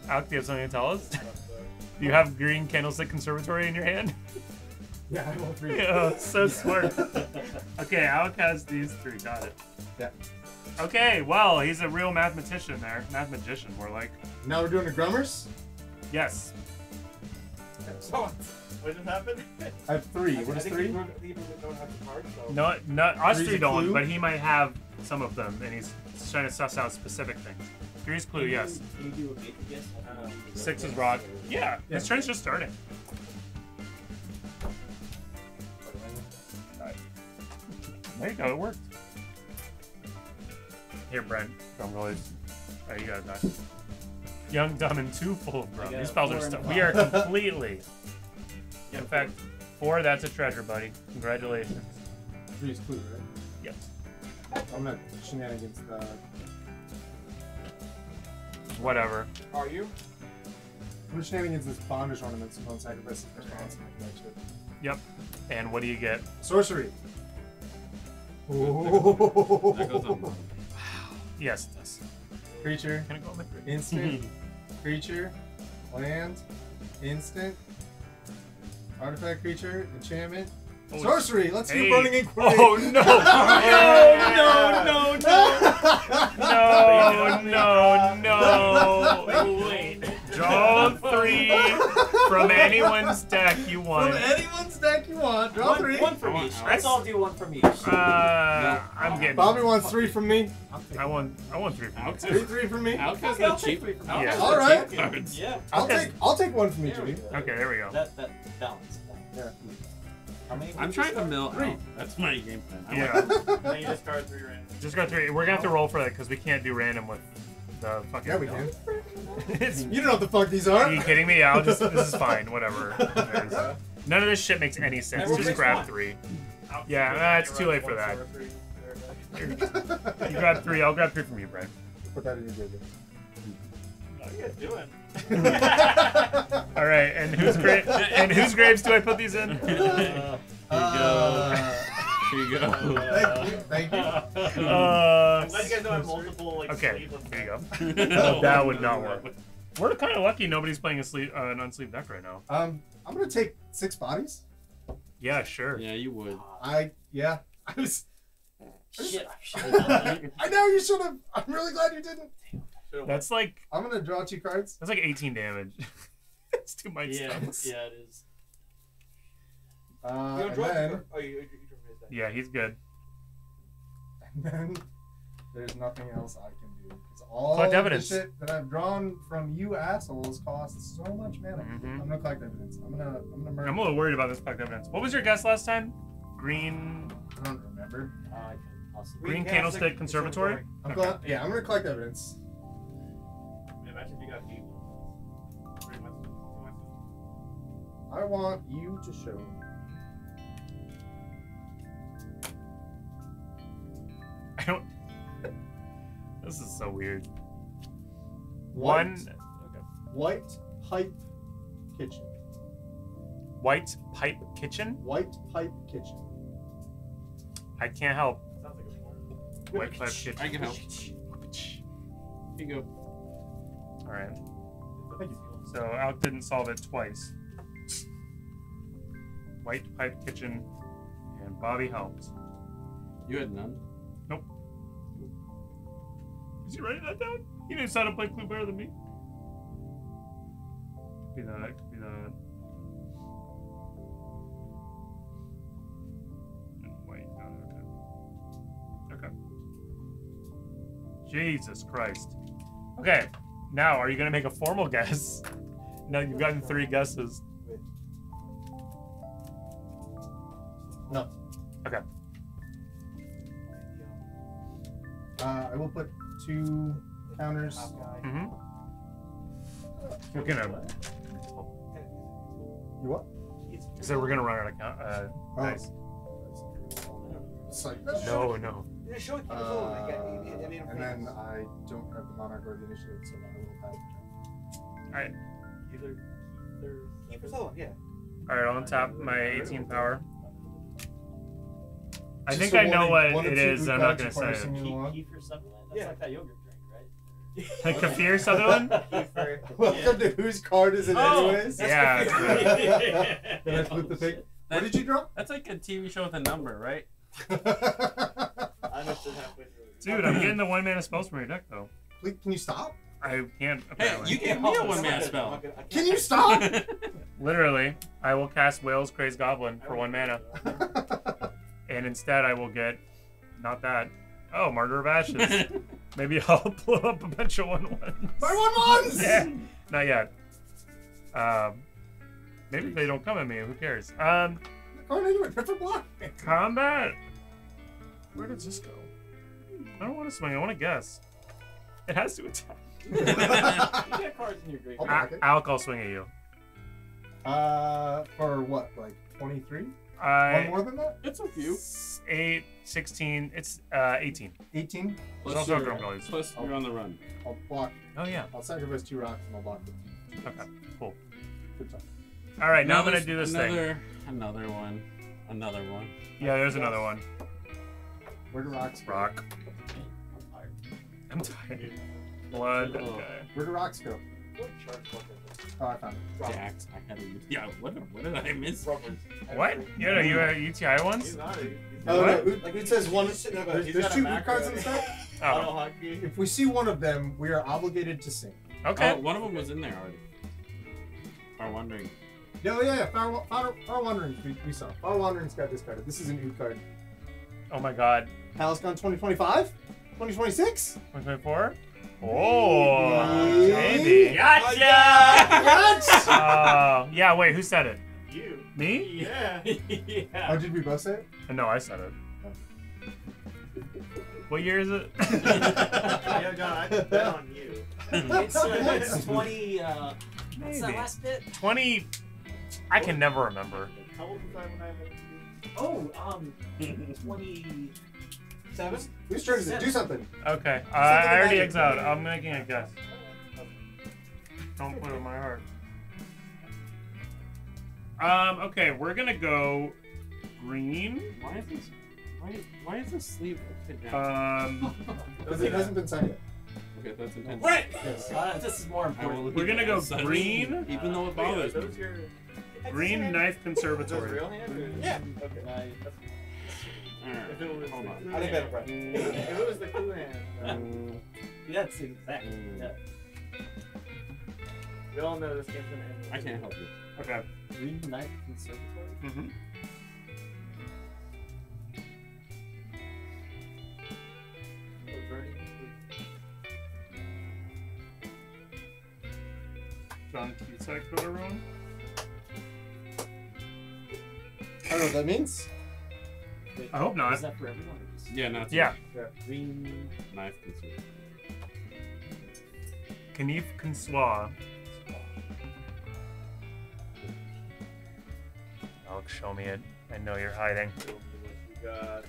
Alec, do you have something to tell us? Do you have green candlestick conservatory in your hand? Yeah, I want three. oh, so smart. Okay, Alec has these three. Got it. Yeah. Okay, well, he's a real mathematician there. Mathematician, more like. Now we're doing the Grummers. Yes. So, what just happened? I have three. I, What I is think three? People, people don't have the cards, so. No, no, us three don't, clue? but he might have some of them, and he's trying to suss out specific things. Three's clue, yes. Can you do a guess? I. Six is rock. Yeah, his turn's just starting. There you go, it worked. Here, Brent. Drum rolls. Oh, you got it back. Young, dumb, and too full of I These a spells are four and a stuff. We are five. completely. In fact, four, that's a treasure, buddy. Congratulations. Three is clue, right? Yes. I'm not shenanigans. Uh, Whatever. Are you? I'm not shenanigans is bondage ornaments upon sacrifice of response. and like that shit. Yep. And what do you get? Sorcery. That goes on. mine. Yes, it does. Creature. Can it go on my three? Instant. creature. Land. Instant. Artifact creature. Enchantment. Oh, Sorcery. Let's hey. do burning inquiry. Oh no! no! No! No! No! No! No! Wait. Draw three from anyone's deck you want. From anyone's deck you want. Draw One, three. one from I want- each. I Let's want- all do one from each. Uh, I'm getting. Bobby wants three from me. I want. I want three from you Three, three from me. Alec has Okay, I'll the take cheap. three from Alec you. has All the right. cheap cards. Yeah. I'll take. I'll take one from each of you. Okay, there we go. That that balance. Yeah. How many? I'm trying to mill. Three. Oh, that's my game plan. I Yeah. then you discard three random. Just got three. We're gonna have to roll for that because we can't do random with the fucking. Yeah, we can. It's- You don't know what the fuck these are. Are you kidding me? I'll just. This is fine. Whatever. There's- None of this shit makes any sense. Never Just grab one. three. Out- Yeah, uh, it's too late for that. You grab three. I'll grab three from you, Brent. Put that in your JJ. All right. And whose grave? and whose graves do I put these in? Uh, Here you go. thank you. Thank you. Uh, I'm glad you guys know I have multiple like okay. sleeveless Here you go. decks. That would not work. We're kind of lucky nobody's playing a sleep, uh, an unsleeved deck right now. Um, I'm gonna take six bodies. Yeah, sure. Yeah, you would. I yeah. I was. Shit, I should have done that. I know you should have. I'm really glad you didn't. Should've That's like I'm gonna draw two cards. that's like 18 damage. it's too much. Yeah, stones. yeah, it is. Uh, You and don't draw then, two- Oh, you, you, you drew his deck. Yeah, he's good. and then there's nothing else I can do because all Collect of evidence. the shit that I've drawn from you assholes costs so much mana. Mhm. I'm gonna collect evidence. I'm gonna I'm gonna murder. I'm a little worried about this collect evidence. What was your guess last time? Green. I don't remember. Uh, I can possibly. Green Green Candlestick Conservatory? I'm Okay. glad. Yeah, I'm gonna collect evidence. Imagine if you got eight ones. Three ones, two ones. I want you to show. me. I don't. This is so weird. White, One okay. white pipe kitchen. white pipe kitchen. White pipe kitchen. I can't help. Sounds like a. White pipe kitchen. I can help. Here you go. All right. So Alec didn't solve it twice. White pipe kitchen, and Bobby helped. You had none. Nope. Is he writing that down? He didn't sound to play Clue better than me. Could be that. Could be that. White. Okay. Okay. Jesus Christ. Okay. Now, are you gonna make a formal guess? now you've gotten three guesses. No. Okay. Uh, I will put two counters. Mm-hmm. We're gonna. You what? So we're gonna run out of count. Uh, Oh. dice. Sorry. No, no. Yeah, show it. Keep it going. I I made- I made him and then. I don't have the monarch or the initiative, so I will pass. Alright. Either either Keep it going. Yeah. Alright, I'll untap my 18 power. I Just think I know warning, what one or it two is. good I'm not gonna say it. singing along. Kefir Sutherland? That's Yeah. like that yogurt drink, right? Kefir Sutherland? Kefir. Welcome to whose card is it, Oh, anyways? Yeah. Can I flip the pig? What did you draw? That's like a TV show with a number, right? I understood halfway through. Dude, I'm getting the one mana spells from your deck though. Please, Can you stop? I can't Apparently. Hey, you gave me a one I'm man not spell. can't- you stop? Literally, I will cast Whale's Crazed Goblin for one mana. And instead I will get not that. Oh, Martyr of Ashes. Maybe I'll blow up a bunch of one ones. My one ones! Yeah. Not yet. Um maybe they don't come at me, who cares? Um Card anyway, pepper block. Combat. Where does this go? I don't want to swing. I want to guess. It has to attack. You got cards in your I'll graveyard. Alec, I'll swing at you. Uh, for what, like 23? One more than that? It's a few. s- eight, 16. It's uh 18. 18? There's Plus, also a you're, Grumgullys. plus you're on the run. I'll block. Oh yeah. I'll sacrifice two rocks and I'll block it. Okay. Cool. Good time. All right. Now I'm gonna do this thing. another, Another one. Another one. Yeah. There's another one. Where do rocks go? Rock. I'm tired. Blood. Okay. Where do rocks go? What charge block is? Oh, I found it. Jax. I had a Yeah, what, what did I miss? Rubbers. What? You had a you had uh, UTI ones? He's not a. He's Oh, What? no. Like, it says one. he's sitting There's, he's there's got a two macro. cards in the set. Oh. If we see one of them, we are obligated to sing. Okay. Oh, one of them was in there already. Are wondering. No, yeah, yeah. Far, Far, Far Wanderings, we, we saw. Far Wanderings got discarded. This is an U card. Oh my God. Paliscon 2025? 2026? 2024. Oh, Yeah. maybe. Gotcha! Oh, yeah. Wait, who said it? You. Me? Yeah. Oh, yeah. did we both say it? Uh, No, I said it. What year is it? Yeah, John, I bet on you. It's, uh, it's 20. Uh, what's that last bit? 20. I can never remember. How old was I when I met you? Oh, um, 20. Seven? Whose turn is it? Do something. Okay, uh, Something I already magic. exiled. I'm making a guess. Don't play with my heart. Um. Okay, we're gonna go green. Why is this? Why, why is this sleeve upside down? Um. Because it hasn't been signed yet. Okay, that's intense. Right! Yes, uh, this is more important. We're gonna go suddenly, green. even though it bothers are me. those your Green Knife those Conservatory. real hands? Yeah. Okay. Nice. That's- Alright, If it was hold the on. clue I think hand- that's if it was the clue hand, Mm, Yeah, it's exact. Mm. Yeah. we all know this game's gonna end. I can't help you. Okay. Green Knight Conservatory. Mm-hmm. Averting John Cusack for the room. I don't know what that means. Wait, I hope not. Is that for everyone? Or just... Yeah, not Yeah. Green. Knife consumer. Knife Consoir. Alex, show me it. I know you're hiding. Show me what you got.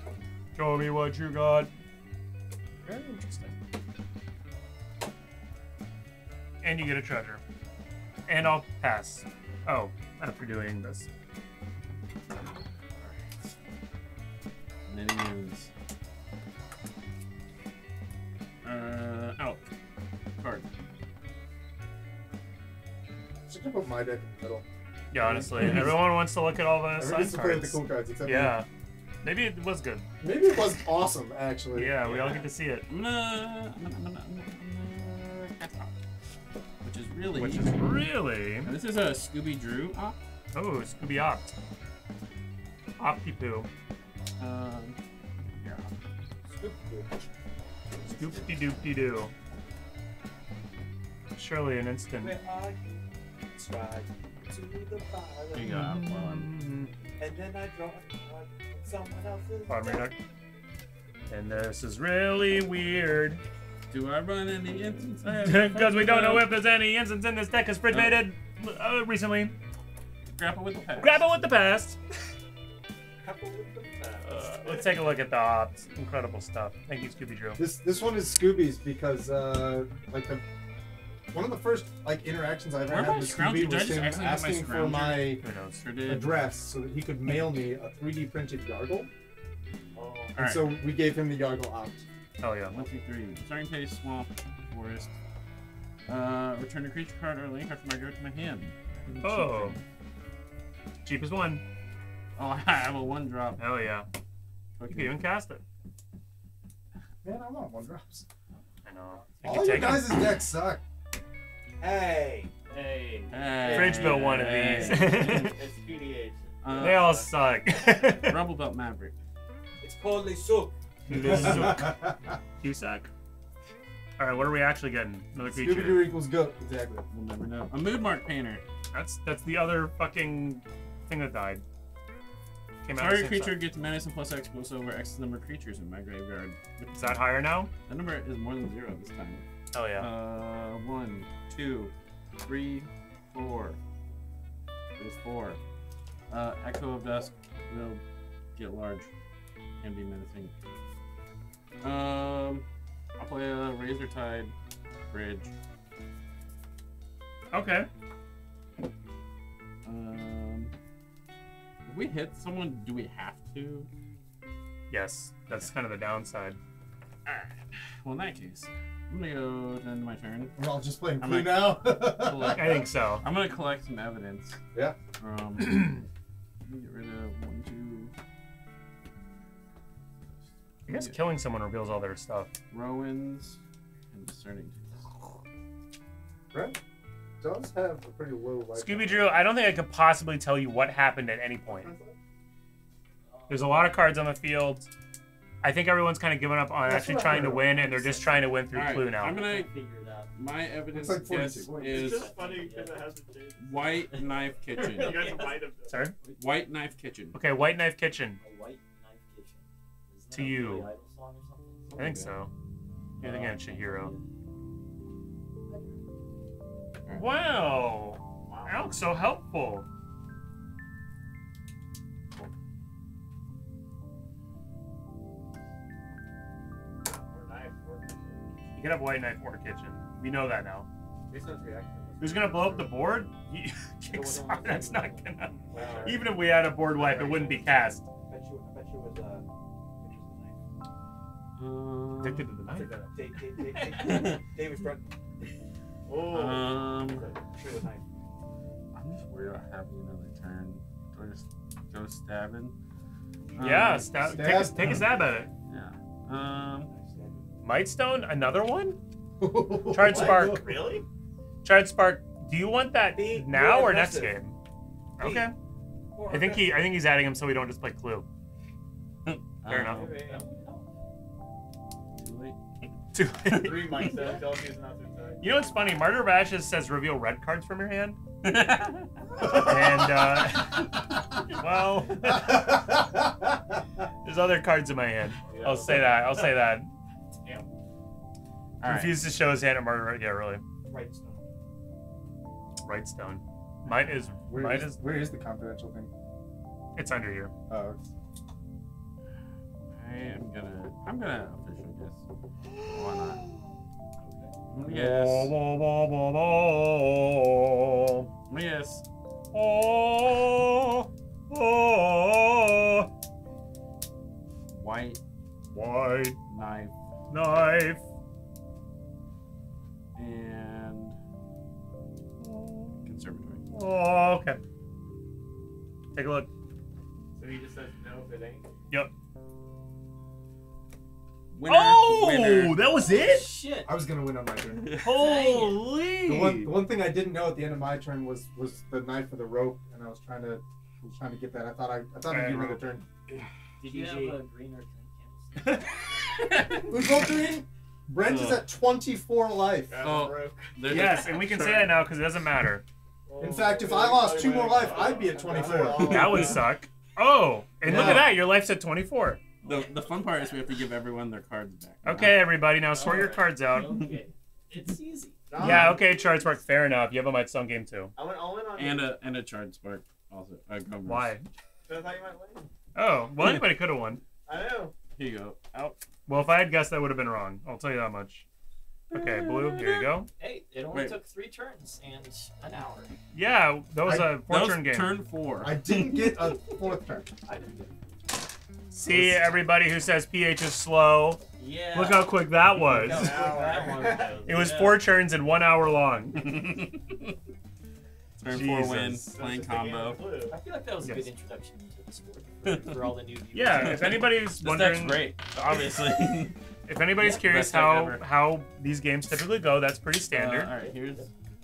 Show me what you got. Very interesting. And you get a treasure. And I'll pass. Oh, after doing this. Minions. Uh, out. Card. Should have put my deck in the middle. Yeah, honestly, everyone wants to look at all the Everybody side used to play with the cards. cool cards except Yeah. Maybe it was good. Maybe it was awesome, actually. Yeah, we all get to see it. I'm gonna, I'm gonna, I'm gonna, I'm gonna, I'm gonna cast out. Which is really. Which is really. Now, this is a Scooby Drew op. Oh, Scooby Opt. Opti Poo. Um, here. Scoopty doopty doo. Surely an instant. Where are you? Stride to the fire. You go. One. And then I draw a someone else's. Pardon me, Doc. And this is really weird. Do I run any instance? Because we don't know if there's any instance in this deck, because Fridge Oh. made it uh, recently. Grapple with the past. Grab it with the past. Couple with the past. Uh, let's take a look at the ops. Incredible stuff. Thank you, Scooby Drew. This this one is Scooby's because uh like the one of the first like interactions I've ever had with? Scooby was him accidentally my asking for my Who knows? Sure did. address so that he could mail me a 3D printed Yargle. Oh. And Alright. so we gave him the Yargle opt. Hell yeah. One, two, three. Starting phase, swamp, forest. Uh, return a creature card or link card from my graveyard to my hand. Oh. Cheapest one. Oh, I have a one drop. Hell yeah. You can even cast it. Man, I want one drops. I know. You All can your guys' decks suck. Hey. Hey. Hey. Fridge built one of these. It's PDH. Uh, they all suck. Rumble Belt Maverick. It's called Les Souk. Cusack. All right, what are we actually getting? Another Scooby Doo creature. equals goat. Exactly. We'll never know. A Moodmark Painter. That's that's the other fucking thing that died. Came out. Target creature time. gets menace and plus X goes over X number of creatures in my graveyard. Is that higher now? That number is more than zero this time. Oh yeah. Uh, one, two, three, four. There's four. Uh, Echo of Dusk will get large and be menacing. Um, I'll play a Razortide Bridge. Okay. Um, if we hit someone, do we have to? Yes, that's kind of the downside. Alright. Well, in that case, I'm gonna go to end my turn. We're all just playing I'm Clue like- now. Collect- I think so. I'm gonna collect some evidence. Yeah. Um, let me get rid of one, two. I guess Yeah. killing someone reveals all their stuff. Rowan's and discerning. Brent does have a pretty low life. Scooby Drew, I don't think I could possibly tell you what happened at any point. There's a lot of cards on the field. I think everyone's kind of given up on That's actually trying to win, and they're just trying to win through Alright, Clue now. I'm gonna. Figure it out. My evidence Looks like guess is It's just funny because it hasn't. White Knife Kitchen. You guys might have. Sorry? White Knife Kitchen. Okay, White Knife Kitchen. A white knife kitchen. Isn't To you. Song or? I think so. You're thinking uh, of Chihiro. Wow. Alex, so helpful. Or knife, or You can have White Knife or Kitchen. We know that now. Based on his reaction. Who's gonna blow up the board? Kickstarter, that's not gonna. Even if we had a board wipe, it wouldn't be cast. I bet you, I bet you it was, uh, I bet you a knife. Um, Addicted to the I'll knife. take that. Oh. Um, Sure, the knife. I'm just worried about having another turn. Do I just go stabbing? Yeah, Um, stab, take, a, stab. take a stab at it. Yeah. Um, Might Stone, another one? Charred Spark. Really? Charred Spark. Do you want that Be now or next game? Be Okay. I think he I think he's adding him so we don't just play Clue. Fair enough. um, Okay. Too late. Three mics tell me it's not too tight. you know what's funny? Martyr of Ashes says reveal red cards from your hand. And uh well there's other cards in my hand. I'll say that. I'll say that. All right. Refused to show his hand at Martyr yeah, really. Right stone. Right stone. Mine is Where mine is, is where is the confidential thing? it's under here. Oh, I am gonna. I'm gonna officially guess. Why not? I'm gonna guess. Bo, bo, bo, bo, I'm gonna guess. bo. Oh, oh, White white knife knife. and conservatory. Oh, okay. Take a look. So he just says no if it ain't. Yep. Winner. oh, winner. that was it. Shit. I was gonna win on my turn. Holy. The one, the one thing I didn't know at the end of my turn was was the knife for the rope, and I was trying to I was trying to get that. I thought I I thought I'd get another turn. Did you have a green or green candlestick? Who's vote green? Brent is uh. at 24 life. God, Oh. Broke. Yes, and we can say that now because it doesn't matter. Oh. In fact, if I lost two more life, I'd be at 24. That would suck. Oh, and look at that. Your life's at 24. The, the fun part is we have to give everyone their cards back. Okay, everybody, now sort your cards out. Okay. It's easy. Nah, Yeah, okay, charts work. Fair enough. You have a Might Stone game too. I went all in on And a and a charred spark also. Uh, Gomers. Why? So I thought you might win. Oh, well, anybody could have won. I know. Here you go. Out. Well, if I had guessed, that would have been wrong. I'll tell you that much. Okay, Blue, here you go. Hey, it only Wait. took three turns and an hour. Yeah, that was I- a four That was turn game. Turn four. I didn't get a fourth turn. I didn't get See, everybody who says PH is slow, Yeah. look how quick that was. Look how that one goes. It was Yeah. four turns and one hour long. Turn four win. Playing That's just a game combo. I feel like that was a Yes. good introduction to the sport for, for all the new viewers. Yeah, if anybody's This deck's wondering, great. Obviously. if anybody's Yeah, curious best how how these games typically go, that's pretty standard. Uh, all right. Here's.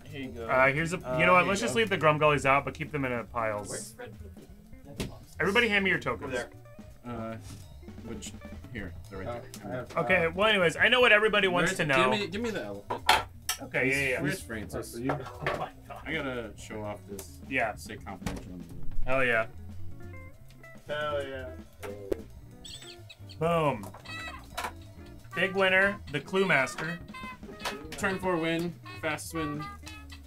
Here you go. Uh, here's a. Uh, You know what? Let's just go. leave the Grumgullys out, but keep them in a Where's piles. Fred? Never mind. Everybody, hand me your Over tokens. There. Uh, which here? They're right Uh, there. I have, Okay. Well, anyways, I know what everybody wants Where's- to know. Give me, give me the elephant. Okay. Yeah. Yeah. Where's uh, Francis? so you, Oh my god. I gotta show off this. Yeah. Say confidential. Hell yeah. Hell yeah. Boom. Big winner, the Clue Master. Turn four win. Fastest win.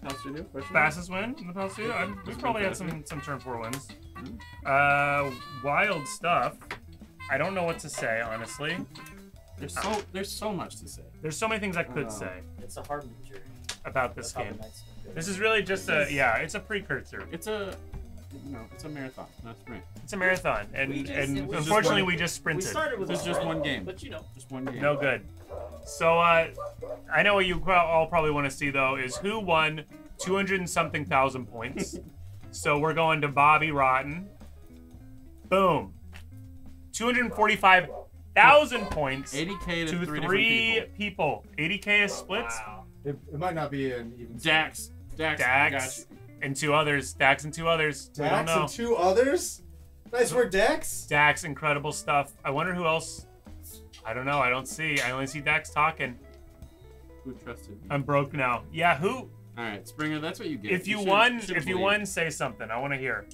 Pal Studio. question? Fastest win in the past two. I- We've probably had some some turn four wins. Uh, wild stuff. I don't know what to say honestly. There's so there's so much to say. There's so many things I could Wow. say It's a hard harbinger. about this That's how game. night's gonna go. This is really just a yeah. It's a precursor. It's a no, it's a marathon, not a sprint. It's a marathon, and We just- and it was just unfortunately one- we just We sprinted. started with This is just sprint, one game. But you know, Just one game. No good. So uh, I know what you pro- all probably want to see though is who won 200 and something thousand points. so we're going to Bobby Rotten. Boom. 245,000 points 80k to, to three, three people. people. 80k is splits wow. it, it might not be an even. Dax, Dax, Dax and two others. Dax and two others. we don't Dax know. and two others. Nice work, Dax. Dax, incredible stuff. I wonder who else. I don't know. I don't see. I only see Dax talking. Who trusted you? I'm broke now. Yeah, who? All right, Springer, that's what you get. If you, should- won, should if you won, say something. I want to hear.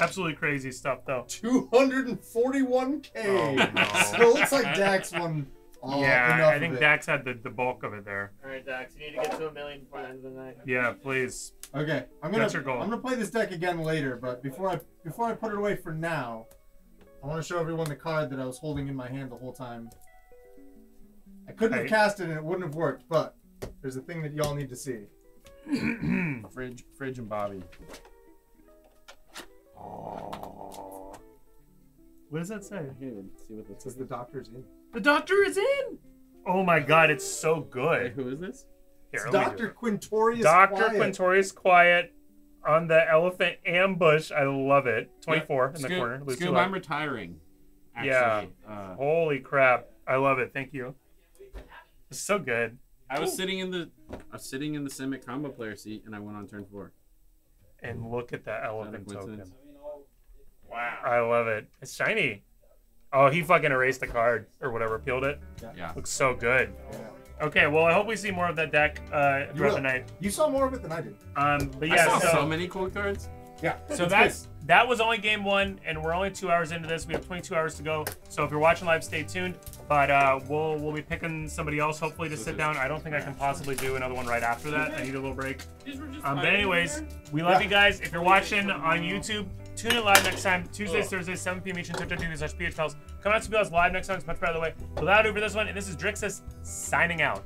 Absolutely crazy stuff, though. 241k. Oh, no. So it looks like Dax won. all, yeah, I think. Dax had the, the bulk of it there. All right, Dax. You need to get to a million before the end of the night. Yeah, please. Okay, I'm gonna That's your goal. I'm gonna play this deck again later, but before I before I put it away for now, I want to show everyone the card that I was holding in my hand the whole time. I couldn't Hey. have cast it and it wouldn't have worked, but there's a thing that y'all need to see. Fridge, Fridge, and Bobby. Oh. What does that say? Here, see what It this says the doctor's in. The doctor is in. Oh my god, it's so Wait, good. who is this? Here, It's let me do Dr. it. Quintorius Dr. Quiet. Quintorius Quiet on the elephant ambush. I love it. 24 in the Scoob, corner. Lose Scoob. I'm retiring. Actually. Yeah. Uh, Holy crap. I love it. Thank you. It's so good. I was sitting in the I was sitting in the Simic combo player seat and I went on turn four. And look at that a elephant token. Wow. I love it. It's shiny. Oh, he fucking erased the card or whatever, peeled it. Yeah. Looks so good. Okay, well, I hope we see more of that deck uh, You throughout the night. You saw more of it than I did. Um, but I yeah, saw so, so many cool cards. Yeah. so that's that was only game one, and we're only two hours into this. We have 22 hours to go. So if you're watching live, stay tuned. But uh, we'll we'll be picking somebody else hopefully to sit down. I don't think I can possibly do another one right after that. I need a little break. These were just Um, but anyways, we love you guys. If you're watching on YouTube, tune in live next time. Tuesdays, Thursdays, 7 p.m. Eastern, twitch.tv slash PDH Pals. Come out to us live next time. It's much better the way. Without over this one, and this is Drixus signing out.